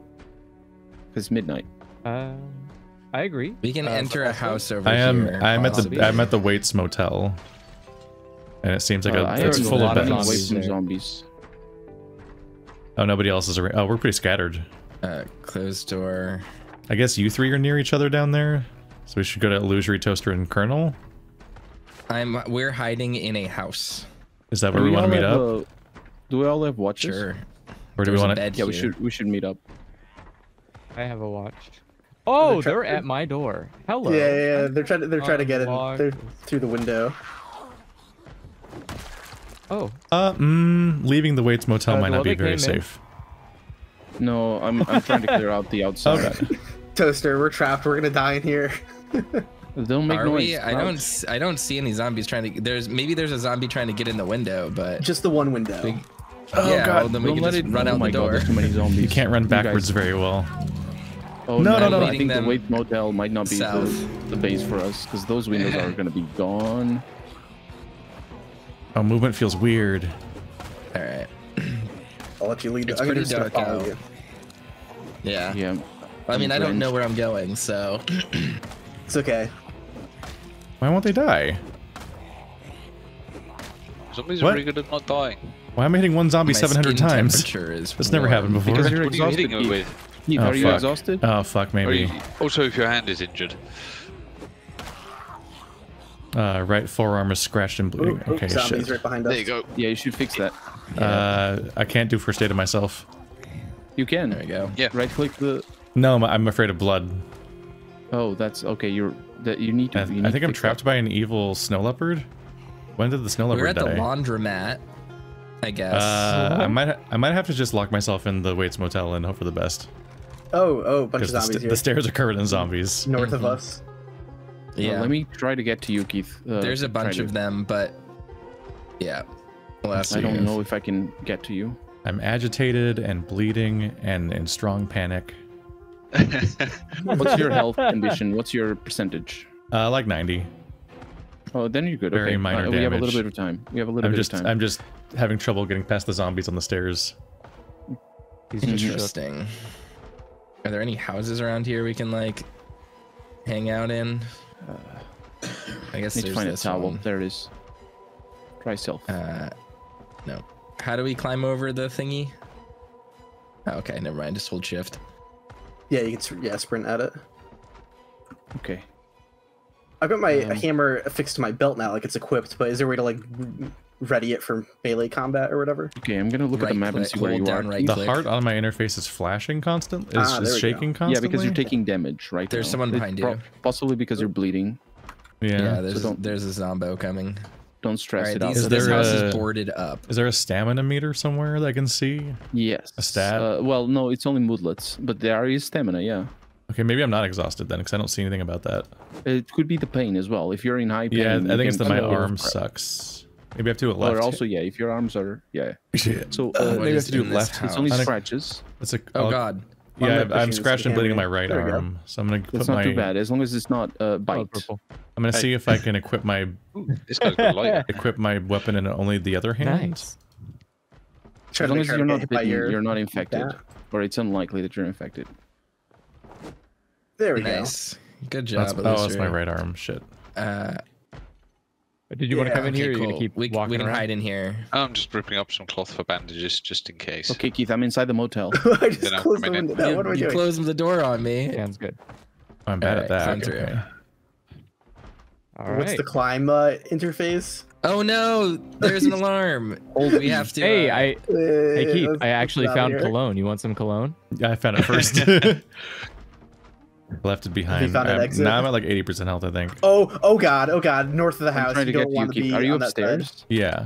It's midnight. Um, I agree. We can Uh, enter a house over I am here. I'm at the I'm at the Waits Motel, and it seems like Uh, a, I it's full a of lot zombies away beds. from there. zombies. Oh, nobody else is around. Oh, we're pretty scattered. uh, closed door. I guess you three are near each other down there, so we should go to Illusory Toaster and Colonel. I'm. We're hiding in a house. Is that where Do we want to meet up, uh, do we all have watches? Sure. or do we There's a want to? bed Yeah, we should we should meet up. I have a watch. Oh, tra- they're at my door. Hello. Yeah, yeah, yeah. They're trying to they're trying to get in they're through the window. Oh, Uh, mm, leaving the Waits Motel Uh, might not be very came in. safe. No, I'm I'm trying to clear out the outside. Okay. Toaster, we're trapped. We're gonna die in here. Don't make Are noise. we? I don't. s- I don't see any zombies trying to. There's maybe there's a zombie trying to get in the window, but Just the one window. We- Oh yeah, god, well, then we Don't can let just it run oh out my the God, door. there's too many zombies. you can't run You guys- backwards very well. Oh No, no, no, no. I think the Wait Motel might not be the, south. the base for us because those windows are gonna be gone. Oh, movement feels weird. All right. I'll let you lead. It's I'm pretty just gonna dark follow out. you. Yeah. Yeah. I mean, I'm I don't know where I'm going, so It's okay. Why won't they die? Zombies What? are really good at not dying. Why am I hitting one zombie my 700 times? temperature Is That's never happened before. Because you're What are you exhausted. with? Keith, Oh, are you fuck. exhausted? Oh fuck, maybe. you- also, if your hand is injured. Uh, right forearm is scratched and bleeding. Ooh, ooh, Okay, zombies shit. right behind us. There you go. Yeah, you should fix that. Uh, I can't do first aid of myself. You can. There you go. Yeah. Right click the. No, I'm- I'm afraid of blood. Oh, that's okay. You're that you need to. I, you I think to I'm fix trapped by an evil snow leopard. When did the snow leopard die? We're leopard at the laundromat, I guess. Uh, I might I might have to just lock myself in the Waits Motel and hope for the best Oh, oh, bunch of because the, zombies st- here. the stairs are covered in zombies. North of Mhm. us. yeah. Uh, let me try to get to you, Keith. Uh, There's a try bunch to- of them, but yeah. We'll I don't know if I can get to you. I'm agitated and bleeding and in strong panic. What's your health condition? What's your percentage? Uh, like 90. Oh, then you're good. Very okay. minor Uh, we have a little bit of time. We have a little I'm bit just of time. I'm just having trouble getting past the zombies on the stairs. He's just. Interesting. Are there any houses around here we can like hang out in? I guess need to find a towel. one. There it is. Try self. Uh, no. How do we climb over the thingy? Oh, okay, never mind. Just hold shift. Yeah, you can yeah sprint at it. Okay. I've got my Um, hammer affixed to my belt now, like it's equipped. But is there a way to like r- ready it for melee combat or whatever? Okay, I'm gonna look at the Right map and see where you down are. right The click. heart on my interface is flashing constant. Is, Ah, there is we shaking go. constantly. Yeah, because you're taking damage right There's now. someone behind pro- you. Possibly because you're bleeding. Yeah. Yeah, there's don't- there's a zombo coming. Don't stress right, it out. these, Is this there house a- is boarded up. Is there a stamina meter somewhere that I can see? Yes. A stat? Uh, well, no, it's only moodlets, but there is stamina. Yeah. Okay, maybe I'm not exhausted then, because I don't see anything about that. It could be the pain as well. If you're in high pain, Yeah, I think it's that my feel- arm sucks. Maybe I have to do it left. Or also, yeah, if your arms are, yeah. Shit. So Uh, maybe I have to do left. house? it's only scratches. It's a, Oh I'll- God. I'm Yeah, I'm pushing this scratched and bleeding in my right There go. arm, so I'm gonna put It's my. not too bad as long as it's not uh, Oh, bite. purple. I'm gonna see if I can equip my This guy's got light. equip my weapon in only the other hand. Nice. Try as long as you're don't not get hit by bitten, your- you're not infected, that. or it's unlikely that you're infected. There we Nice. Good That's, job. oh, it's my right arm. Shit. Uh, Did you want to Yeah, come in okay, here? Or are you gonna keep we, walking we can around? hide in here. I'm just ripping up some cloth for bandages just in case. Okay, Keith, I'm inside the motel. I just Then closed the in. window. Now, you what am I you doing? closed the door on me. Sounds good. I'm bad Alright, at that. through. Okay. All right. What's the climb uh, interface? Oh no, there's an alarm. we have to. Hey, uh, I Uh, hey Keith, I actually found here. cologne. You want some cologne? Yeah, I found it first. Left it behind. found an I'm- exit? now I'm at like 80% health, I think. Oh, oh god, oh god, north of the I'm house. trying You to don't get want to Keith. be Are you on that upstairs? Yeah.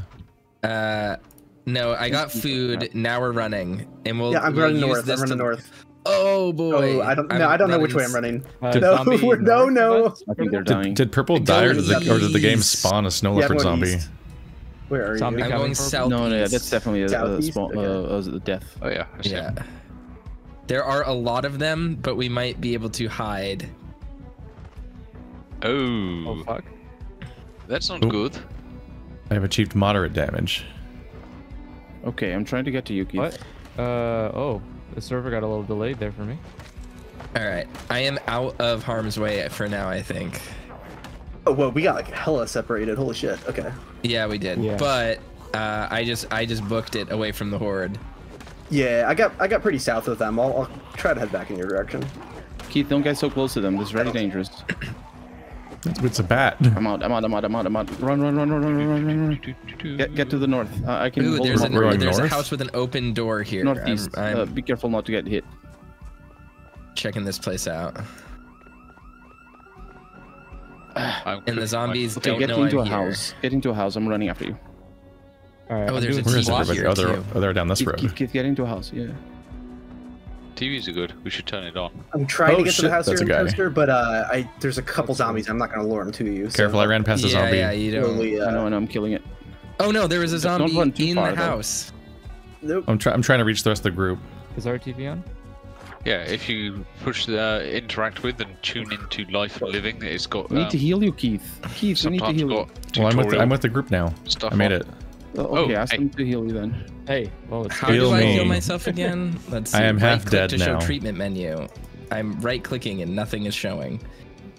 Uh, no, I got food. Now we're running, and we'll. Yeah, I'm we'll running north. I'm running to- north. Oh boy. Oh, I don't. No, I don't know which way I'm running running. Uh, No, zombie no, no. I think they're Did, dying. did purple die or did, the, or did the game spawn a snow Yeah, leopard I'm zombie? east. Where are Zombie you? I'm coming going south. no, no, that's definitely a, a Southeast? small Okay. uh, a death. Oh yeah, I see. Yeah. There are a lot of them, but we might be able to hide. Oh, Oh fuck. that's not Oop. good. I have achieved moderate damage. Okay, I'm trying to get to Yuki. Keith. What? Uh oh, the server got a little delayed there for me. All right, I am out of harm's way for now. I think. Oh, well, we got like hella separated. Holy shit. Okay. Yeah, we did. Yeah. But uh, I just I just booked it away from the horde. Yeah, I got I got pretty south of them. I'll, I'll try to head back in your direction. Keith, don't get so close to them. This is very dangerous. It's, it's a bat. I'm out. I'm out. I'm out. I'm out. I'm out. Run, run, run, run, run, run, run, run. Get, get to the north. Uh, I can Ooh, hold there's, them an, up. We're there's a house with an open door here. I'm- northeast. I'm, Uh, be careful not to get hit. checking this place out. And the zombies Okay, don't get know into I'm a here. house. Get into a house. I'm running after you. All right. Oh, I'm there's a doing Where is TV everybody? here, Oh, they're, too. oh, they're down this Keith, road. Keith, Keith, get into a house. Yeah. TVs are good. We should turn it on. I'm trying Oh, to get to the house that's here in guy. Toaster, but uh, I there's a couple zombies. I'm not gonna lure them to you. so Careful, I ran past a yeah, zombie. yeah, you don't. slowly, I know, uh, and I'm killing it. Oh no, there was a zombie in far, the though. house. Nope. I'm, try- I'm trying to reach the rest of the group. Is our TV on? Yeah, if you push the uh, interact with and tune into life and living, it's got. We need Um, to heal you, Keith. Keith, we need to heal you. Well, I'm with, the, I'm with the group now. stuff I made on. it. Oh, okay, Oh, ask hey. them to heal you then. Hey, well, it's How Heal do I heal myself again? Let's see. I am half Right-click dead to show treatment menu. I'm right clicking and nothing is showing.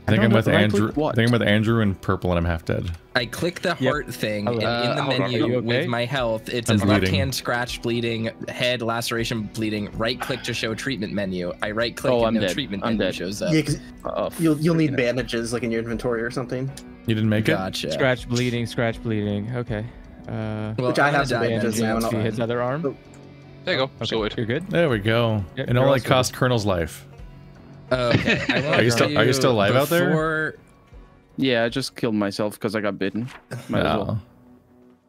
I think I I'm with know, right-click Andrew. I what? think I'm with Andrew and purple, and I'm half dead. I click the Yep. heart thing, Hello. and in Uh, the hold on, menu okay? with my health, it says left hand scratch bleeding, head laceration bleeding. Right click to show treatment menu. I right click Oh, and I'm no dead. treatment I'm menu dead. shows up. Yeah, 'cause Oh, you'll you'll need bandages like in your inventory or something. You didn't make it? Gotcha. scratch bleeding, scratch bleeding. Okay. Uh, Well, Which I have gonna some die bandages now. now, and see I'll- his other arm. Oh. There you go. Okay, Sorted. You're good. There we go. Yep, it you're only also cost Colonel's life. Okay. Are you still- are you still alive out there? Yeah, I just killed myself because I got bitten. Might as well.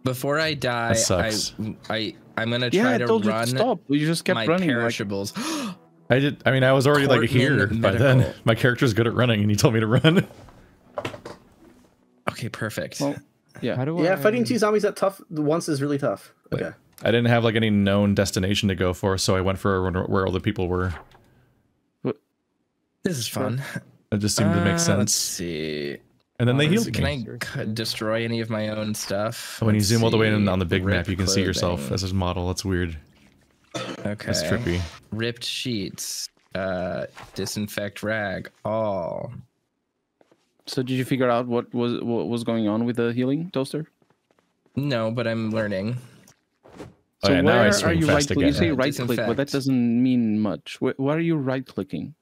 Before I die, sucks. I, I I'm gonna try Yeah, I to told you run to stop. You just kept my running. Like, perishables. I did. I mean, I was already like Cortman here by then. Medical. My character's good at running, and he told me to run. okay, perfect. well, yeah. How do Yeah, I... fighting two zombies that tough once is really tough. Okay. I didn't have like any known destination to go for, so I went for where where all the people were. this is fun. It just seemed to Uh, make Let's sense. see. And then they Let's healed Can me. I c- destroy any of my own stuff? when you Let's zoom all the way in on the big map, you can see yourself as his model. That's weird. Okay. That's trippy. Ripped sheets. Uh, disinfect rag. All. So did you figure out what was what was going on with the healing toaster? No, but I'm learning. Oh, So yeah, now I where are you fast right? You say right click, but that doesn't mean much. Where, where are you right clicking?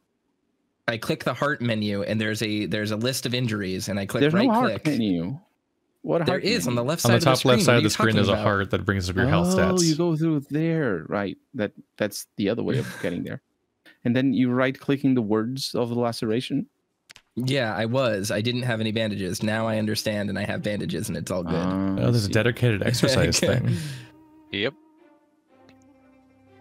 I click the heart menu, and there's a there's a list of injuries, and I click There's right no heart click. menu. What There heart is on the left On side the of top the screen. left side of the screen, talking there's a heart that brings up your health stats. Oh, stats. you go through there, right? That that's the other way of getting there. And then you right clicking the words of the laceration. Yeah, I was. I didn't have any bandages. Now I understand, and I have bandages, and it's all good. Ah, Oh, there's a dedicated exercise thing. Yep.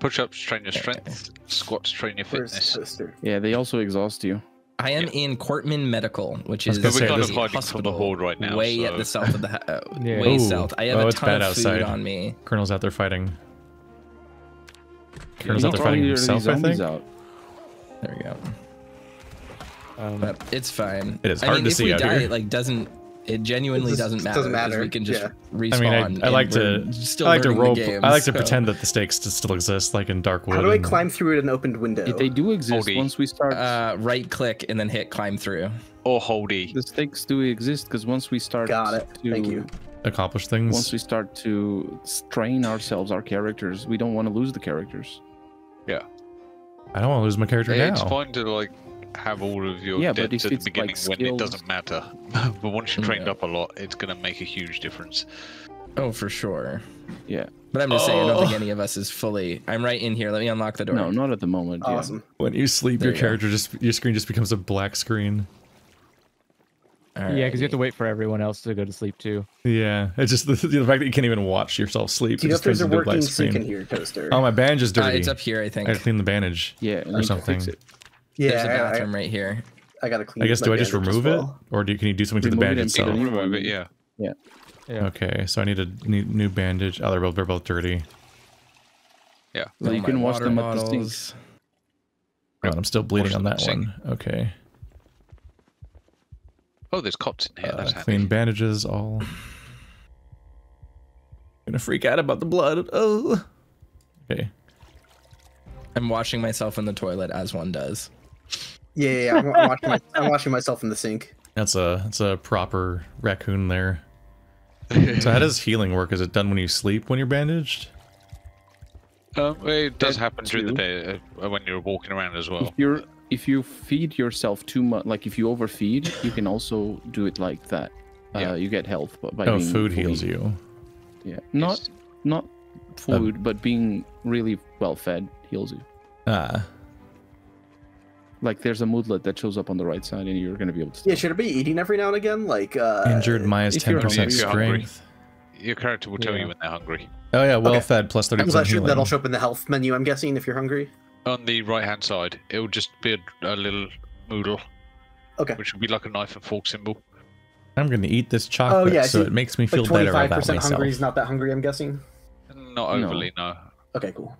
Push ups train your strength. Squats train your fitness. Yeah, they also exhaust you. I am in Cortman Medical, which is gonna We're say, kind this- of hiding from the horde right now. way so at the south of the ha- uh, Yeah. way Ooh. south. I have Oh, a it's ton bad of outside. food on me. Colonel's out there fighting. Colonel's You out there fighting clear himself, I think. out. There we go. Um, But it's fine. It is I hard mean, to if see we out die, here. it like doesn't. It genuinely It just doesn't matter. doesn't 'cause matter, We can just yeah. respawn. I mean, I, I like to. Still I like to learning role. the game, I like to pretend that the stakes still exist, like in Darkwood. How do I climb through an opened window? They do exist Odie. once we start. Uh, right click and then hit climb through. or hold E. The stakes do exist because once we start Got it. to Thank you. Accomplish things. once we start to strain ourselves, our characters, we don't want to lose the characters. Yeah. I don't want to lose my character It's now. fine to like have all of your Yeah, but at it's, the like, beginning when it doesn't matter. but once you're trained Yeah. up a lot, it's gonna make a huge difference. Oh, for sure. Yeah. But I'm just saying, I don't think Oh. any of us is fully. I'm right in here. Let me unlock the door. No, not at the moment. yeah. Awesome. When you sleep, There your you go. character just your screen just becomes a black screen. Yeah, because you have to wait for everyone else to go to sleep too. Yeah, it's just the, the fact that you can't even watch yourself sleep. Do you know just if there's a working sync screen. in here, Toaster? Oh, my bandage is Uh, dirty. it's up here, I think. I clean the bandage. Yeah, or you can something. Fix it. yeah, There's a I- I- bathroom right here. I, gotta clean. I guess do I just bandage as remove it, or do can you do something to the Remove it bandage and put a itself? new Remove it, yeah. Yeah. Okay, so I need a new, new bandage. Oh, they're both, they're both dirty. Yeah. So you can wash water them at the sink. God, I'm still bleeding Wash on that in one. Okay. Oh, there's cots in here. Uh, That's clean handy. bandages, all. Gonna freak out about the blood. Oh. Okay. I'm washing myself in the toilet as one does. Yeah, yeah, yeah. I'm, I'm, washing my, I'm washing myself in the sink. That's a that's a proper raccoon there. So how does healing work? Is it done when you sleep when you're bandaged? Um, it does That happen during the day uh, when you're walking around as well. If you're if you feed yourself too much, like if you overfeed, you can also do it like that. Uh, Yeah. You get health, but by Oh, being food fully- heals you. Yeah, not Yes. not food, but being really well fed heals you. Ah, Like there's a moodlet that shows up on the right side, and you're gonna be able to. Yeah, should I be eating every now and again? Like, uh, injured minus if ten you're percent hungry- if you're hungry. strength. Your character will tell Yeah. you when they're hungry. Oh yeah, well Okay. fed plus thirty percent healing. that'll show up in the health menu. I'm guessing if you're hungry. On the right hand side, it will just be a, a little moodle, Okay. which will be like a knife and fork symbol. I'm gonna eat this chocolate, Oh, yeah, so see, it makes me feel Like better 25 about percent myself. hungry is not that hungry. I'm guessing. Not No. overly, no. Okay, cool.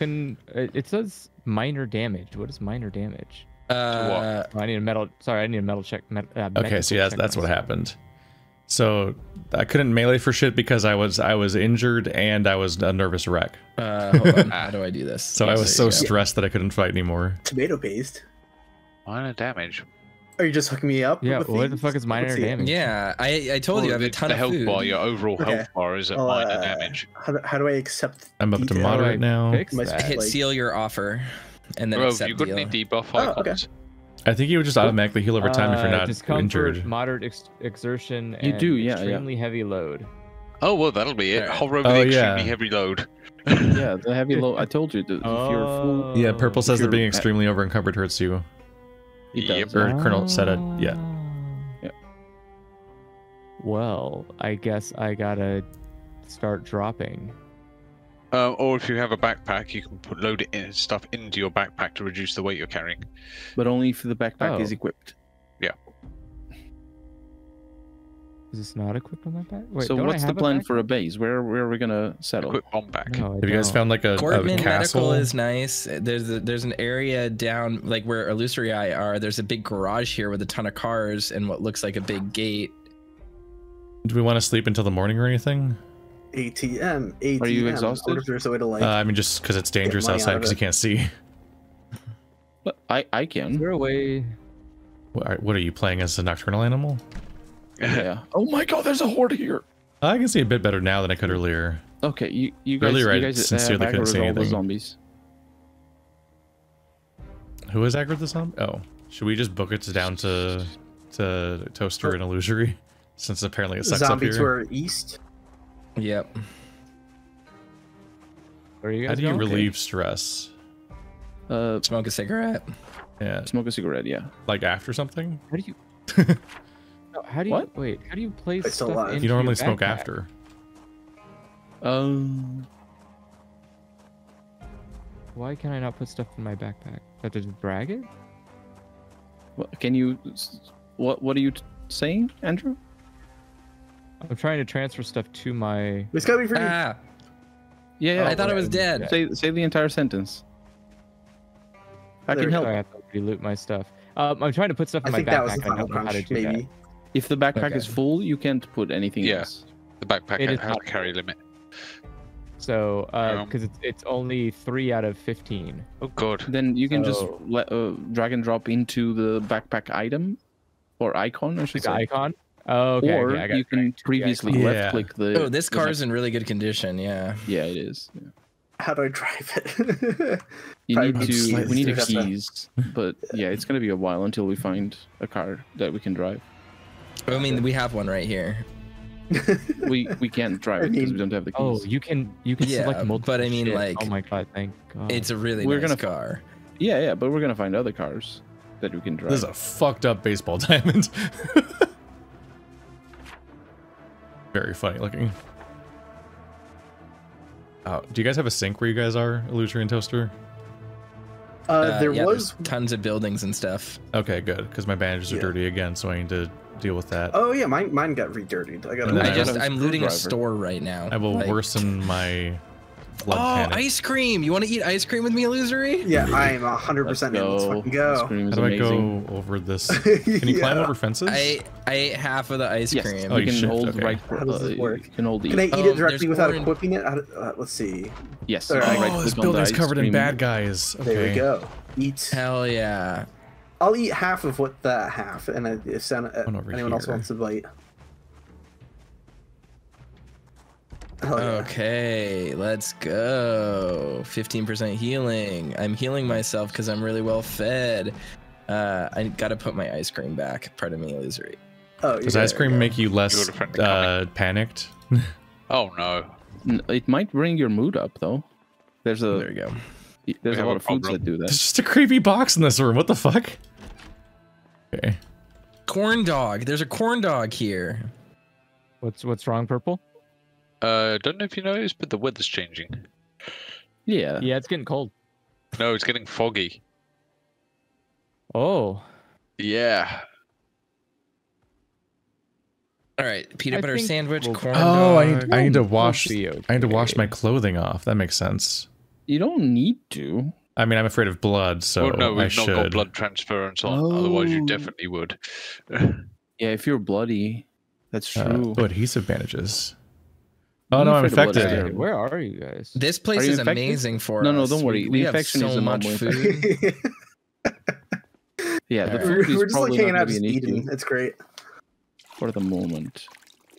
Can it it says minor damage? What is minor damage? Uh, Oh, I need a metal. Sorry, I need a metal check. Met, uh, Okay, so yeah, that's, that's what happened. So I couldn't melee for shit because I was I was injured and I was a nervous wreck. uh, hold on. How do I do this? So I was so you go. stressed that I couldn't fight anymore. Tomato paste. Minor damage. Are you just hooking me up? Yeah, with what the fuck is minor damage? Yeah, I I told you I have a ton of health food. bar, your overall Okay. health bar is at I'll, minor uh, damage. How do, how do I accept? I'm up to detail? moderate How do I now. fix that? Hit like- seal your offer, and then Bro, accept you got deal. any debuff Oh, okay. I think you would just automatically heal over time if you're Uh, not discomfort, injured. moderate ex- exertion, You do, yeah, yeah. extremely heavy load. Oh well, that'll be it. Alright. Hover over Oh, the extremely yeah. heavy load. Yeah, the heavy load. I told you that if you're full, Yeah, purple says that being extremely over encumbered hurts you. It Yep. does. Or Colonel said it. Yeah. Yep. Well, I guess I gotta start dropping. Uh, or if you have a backpack, you can put load it in, stuff into your backpack to reduce the weight you're carrying. But only if the backpack is Oh. equipped. Is this not equipped on my back? Wait, so what's the plan for a base? Where where are we gonna settle? Equip bomb back. No, I Have you guys found like a, a Corbin castle? Medical is nice. There's a, there's an area down like where Illusory Eye are. There's a big garage here with a ton of cars and what looks like a big gate. Do we want to sleep until the morning or anything? ATM. ATM. Are you exhausted? wonder if there's a way to like. Uh, I mean, just because it's dangerous outside because you can't see. But I I Is can. there a way? What are, what are you playing as a nocturnal animal? Yeah. Oh my God! There's a horde here. I can see a bit better now than I could earlier. Okay, you you guys Earlier, I you guys sincerely have couldn't see aggroed all the anything. zombies. Who is aggroed this on? Oh, should we just book it down to to Toaster and Illusory? Since apparently it sucks zombie up to here. our east. Yep. Where are you How do you going? relieve stress? Uh, Smoke a cigarette. Yeah, smoke a cigarette. Yeah. like after something. How do you? No, how do you What? wait? How do you place It's stuff alive. into You your normally smoke after. Um. Why can I not put stuff in my backpack? Do I have to just drag it? What, can you? What What are you t- saying, Andrew? I'm trying to transfer stuff to my. It's coming for you. Ah, Yeah, yeah. I thought I was dead. Say say the entire sentence. I There can we help. I have to reloot my stuff. Um, I'm trying to put stuff I in my think that was backpack. the I final don't know how to crunch. do Maybe. that. If the backpack is full, you can't put anything Yeah. else. The backpack It is has a not- carry limit. So, Um, because it's it's only three out of fifteen. Oh god. Then you can just let, uh, drag and drop into the backpack item, or icon, I should Like say. icon. Oh, okay. or okay, I got you it. can previously icon. left click the. Oh, this the car's next- in really good condition. Yeah. Yeah, it is. Yeah. How do I drive it? You Probably need need to. We need to get that. keys, but yeah, it's gonna be a while until we find a car that we can drive. I mean, we have one right here. We we can't drive it because we don't have the keys. Oh, you can you can Yeah, select multiple. but I mean, shit. like, Oh my god, thank God. It's a really We're nice gonna- car. Yeah, yeah, but we're gonna find other cars that we can drive. This is a fucked up baseball diamond. Very funny looking. Oh, do you guys have a sink where you guys are, Illusory and Toaster? Uh, Uh, there yeah, was. tons of buildings and stuff. Okay, good, because my bandages are Yeah. dirty again, so I need to deal with that. Oh yeah, mine mine got redirtied. I got. I I just have a I'm looting a store right now. I will Like- worsen my blood Oh, panic. ice cream! You want to eat ice cream with me, illusory? Yeah, I am hundred percent in. Let's go. fucking go. How do I go over this? Can you climb over fences? I I ate half of the ice Yes, cream. Oh, you you can shift, hold okay. right. How does this uh, work? You can hold E. Can I eat Um, it directly there's without orange- equipping it? Uh, let's see. Yes. Alright. right oh, click this building's ice covered in bad guys. Okay. There we go. Eat. Hell yeah! I'll eat half of what that half, and I- if sound, uh, One over anyone else wants a bite. Oh, yeah. Okay, let's go. 15% healing. I'm healing myself because I'm really well fed. Uh, I gotta put my ice cream back. Pardon me, illusory. Oh, Does ice cream make you less You're the friend of uh, panicked? Oh no. It might bring your mood up though. There's a. There you go. there's a lot a of foods problem. that do There's that. just a creepy box in this room. What the fuck? Okay. Corn dog. There's a corn dog here. What's what's wrong, purple? Uh, don't know if you noticed, but the weather's changing. Yeah. Yeah, it's getting cold. No, it's getting foggy. Oh, Yeah. All right, peanut I butter sandwich, we'll- corn Oh, I dog. need, I need to We'll wash. be I need to wash my clothing off. That makes sense. You don't need to. I mean, I'm afraid of blood, so well, no, we've not should. got blood transference on. Otherwise, you Oh. definitely would. Yeah, if you're bloody, that's Uh, true. oh, adhesive bandages. Oh I'm no, I'm afraid infected. Hey, where are you guys? This place is infected? amazing for No, no, us. don't worry. We, The we have infection is so much food. yeah, the food we're, is we're just like probably hanging out, gonna just eating. It's great. for the moment.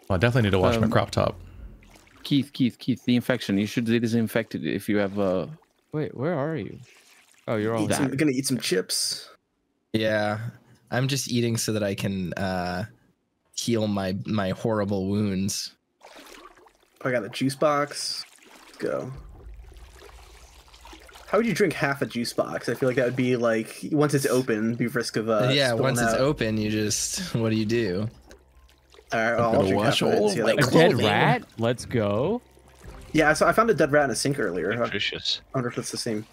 Well, I definitely need to wash my Um, crop top. Keith, Keith, Keith, the infection. You should disinfect it if you have uh Wait, where are you? Oh, you're all. Eat some, gonna eat some chips. Yeah, I'm just eating so that I can uh, heal my my horrible wounds. I got a juice box. Let's go. How would you drink half a juice box? I feel like that would be like once it's open, be risk of uh. yeah, spilling once it's open, you just what do you do? All right, I'm I'll drink wash half of it, all see of how my that A dead rat. Let's go. Yeah, so I found a dead rat in a sink earlier. I wonder if it's the same.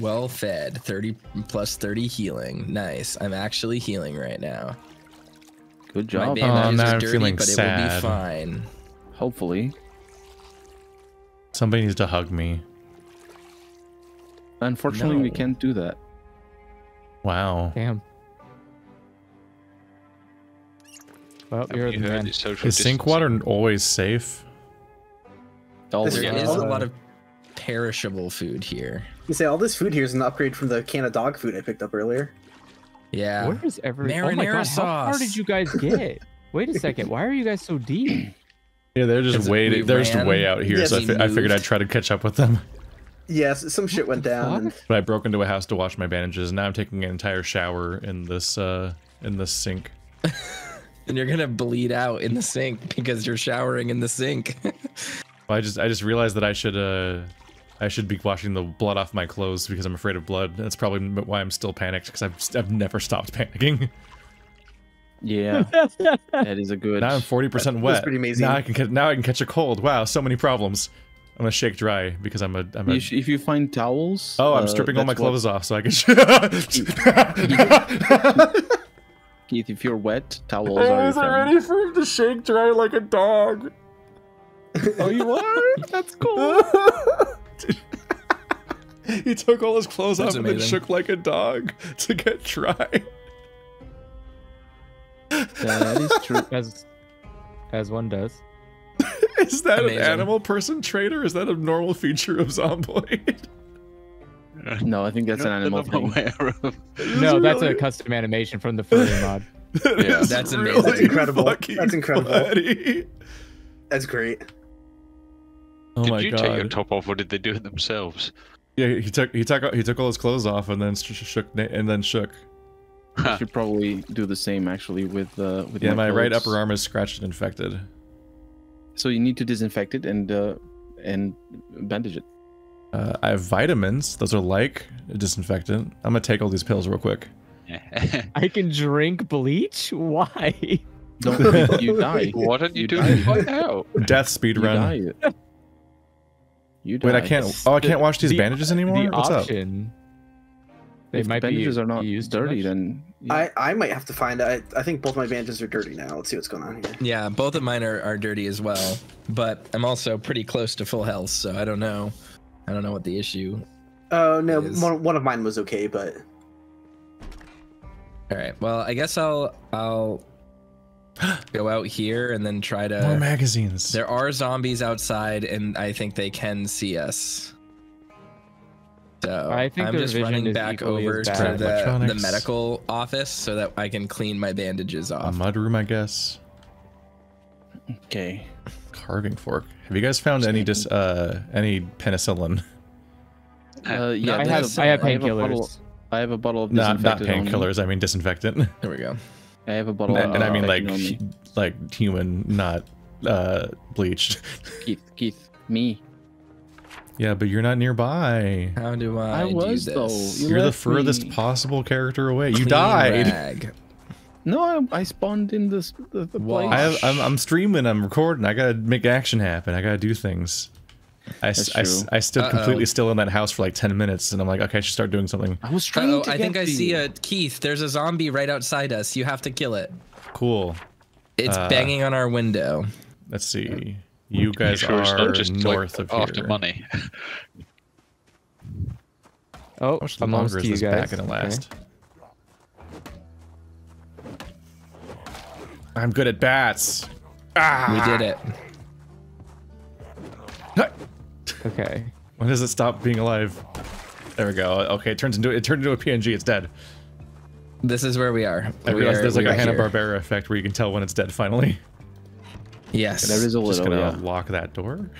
Well fed, 30 plus 30 healing. Nice. I'm actually healing right now. good My job. bandages oh, now are I'm dirty, feeling but it will be fine. Hopefully. Somebody needs to hug me. Unfortunately, we can't do that. Wow. Damn. Well, Have you're you the man. it's Is sink distancing? water always safe? All This the There Yeah. is time. a lot of perishable food here. You say all this food here is an upgrade from the can of dog food I picked up earlier. Yeah. Where is every? Oh my Marinara god! How far did you guys get? Wait a second. Why are you guys so deep? Yeah, they're just 'Cause way they're just way out here, Yes, so I, fi- I figured I'd try to catch up with them. Yes, some shit went down. And, But I broke into a house to wash my bandages, and now I'm taking an entire shower in this uh in this sink. And you're gonna bleed out in the sink because you're showering in the sink. Well, I just I just realized that I should uh I should be washing the blood off my clothes because I'm afraid of blood. That's probably why I'm still panicked because I've I've never stopped panicking. Yeah, that is a good. Now I'm 40% wet. That's wet. pretty amazing. Now I can ca- now I can catch a cold. Wow, so many problems. I'm gonna shake dry because I'm a I'm a You sh- if you find towels. Oh, I'm uh, stripping all my that's what- clothes off so I can. Keith, if you're wet, towels are your friend. ready for him to shake dry like a dog. Oh, you are? That's cool. he took all his clothes That's off and then shook like a dog to get dry. that is true. As, as one does. Is that Amazing. an animal person trait or is that a normal feature of Zomboid? No, I think that's an animal thing. aware of. No, that's a custom animation from the furry mod. Yeah. That's amazing. That's incredible. That's incredible. funny. That's great. Oh Did my you god. take your top off, or did they do it themselves? Yeah, he took he took he took all his clothes off and then sh- sh- shook and then shook. I should probably do the same actually with uh, with Yeah, my right upper arm is scratched and infected. So you need to disinfect it and uh, and bandage it. Uh, I have vitamins. Those are like a disinfectant. I'm gonna take all these pills real quick. I can drink bleach? Why? Don't you die. Why don't you, You do die. it right now? Death speed You run. Die. You die. Wait, I can't. Oh, I can't wash these The- bandages anymore. The What's up? They if might the bandages be are not used dirty, much. then I, I might have to find I I think both my bandages are dirty now. Let's see what's going on here. Yeah, both of mine are, are dirty as well. But I'm also pretty close to full health, so I don't know. I don't know what the issue. Oh no, Is- one, one of mine was okay, but All right. Well, I guess I'll I'll go out here and then try to More to. magazines. There are zombies outside, and I think they can see us. So I think I'm just running back over to the, the medical office so that I can clean my bandages A off. mud room, I guess. okay. Carving fork. Have you guys found any dis uh any penicillin? Uh, yeah, I have I have a bottle- painkillers. I have a bottle of Not not disinfectant painkillers. I mean disinfectant. There we go. I have a bottle. and, of and I mean like disinfectant on me. hu- like human, not uh bleached. Keith, Keith, me. yeah, but you're not nearby. How do I, I was, do though. You You're the furthest me. possible character away. You died. rag. No, I, I spawned in this the, the place. I have, I'm, I'm streaming. I'm recording. I gotta make action happen. I gotta do things. I, s- That's I s- true. I stood Uh-oh. completely still in that house for like 10 minutes, and I'm like, okay, I should start doing something. I was trying Oh, to I think get I see a Keith. There's a zombie right outside us. You have to kill it. Cool. It's Uh, banging on our window. Let's see. You guys sure are not just north like, of after here. money. Oh, How much I'm longer is to you this guys. pack gonna Okay. last? I'm good at bats. We did it. Okay. When does it stop being alive? There we go. Okay, it turns into it turned into a PNG. It's dead. This is where we are. I We realized are- there's like a Hanna here. Barbera effect where you can tell when it's dead. Finally, Yes. There is a just gonna Yeah. lock that door.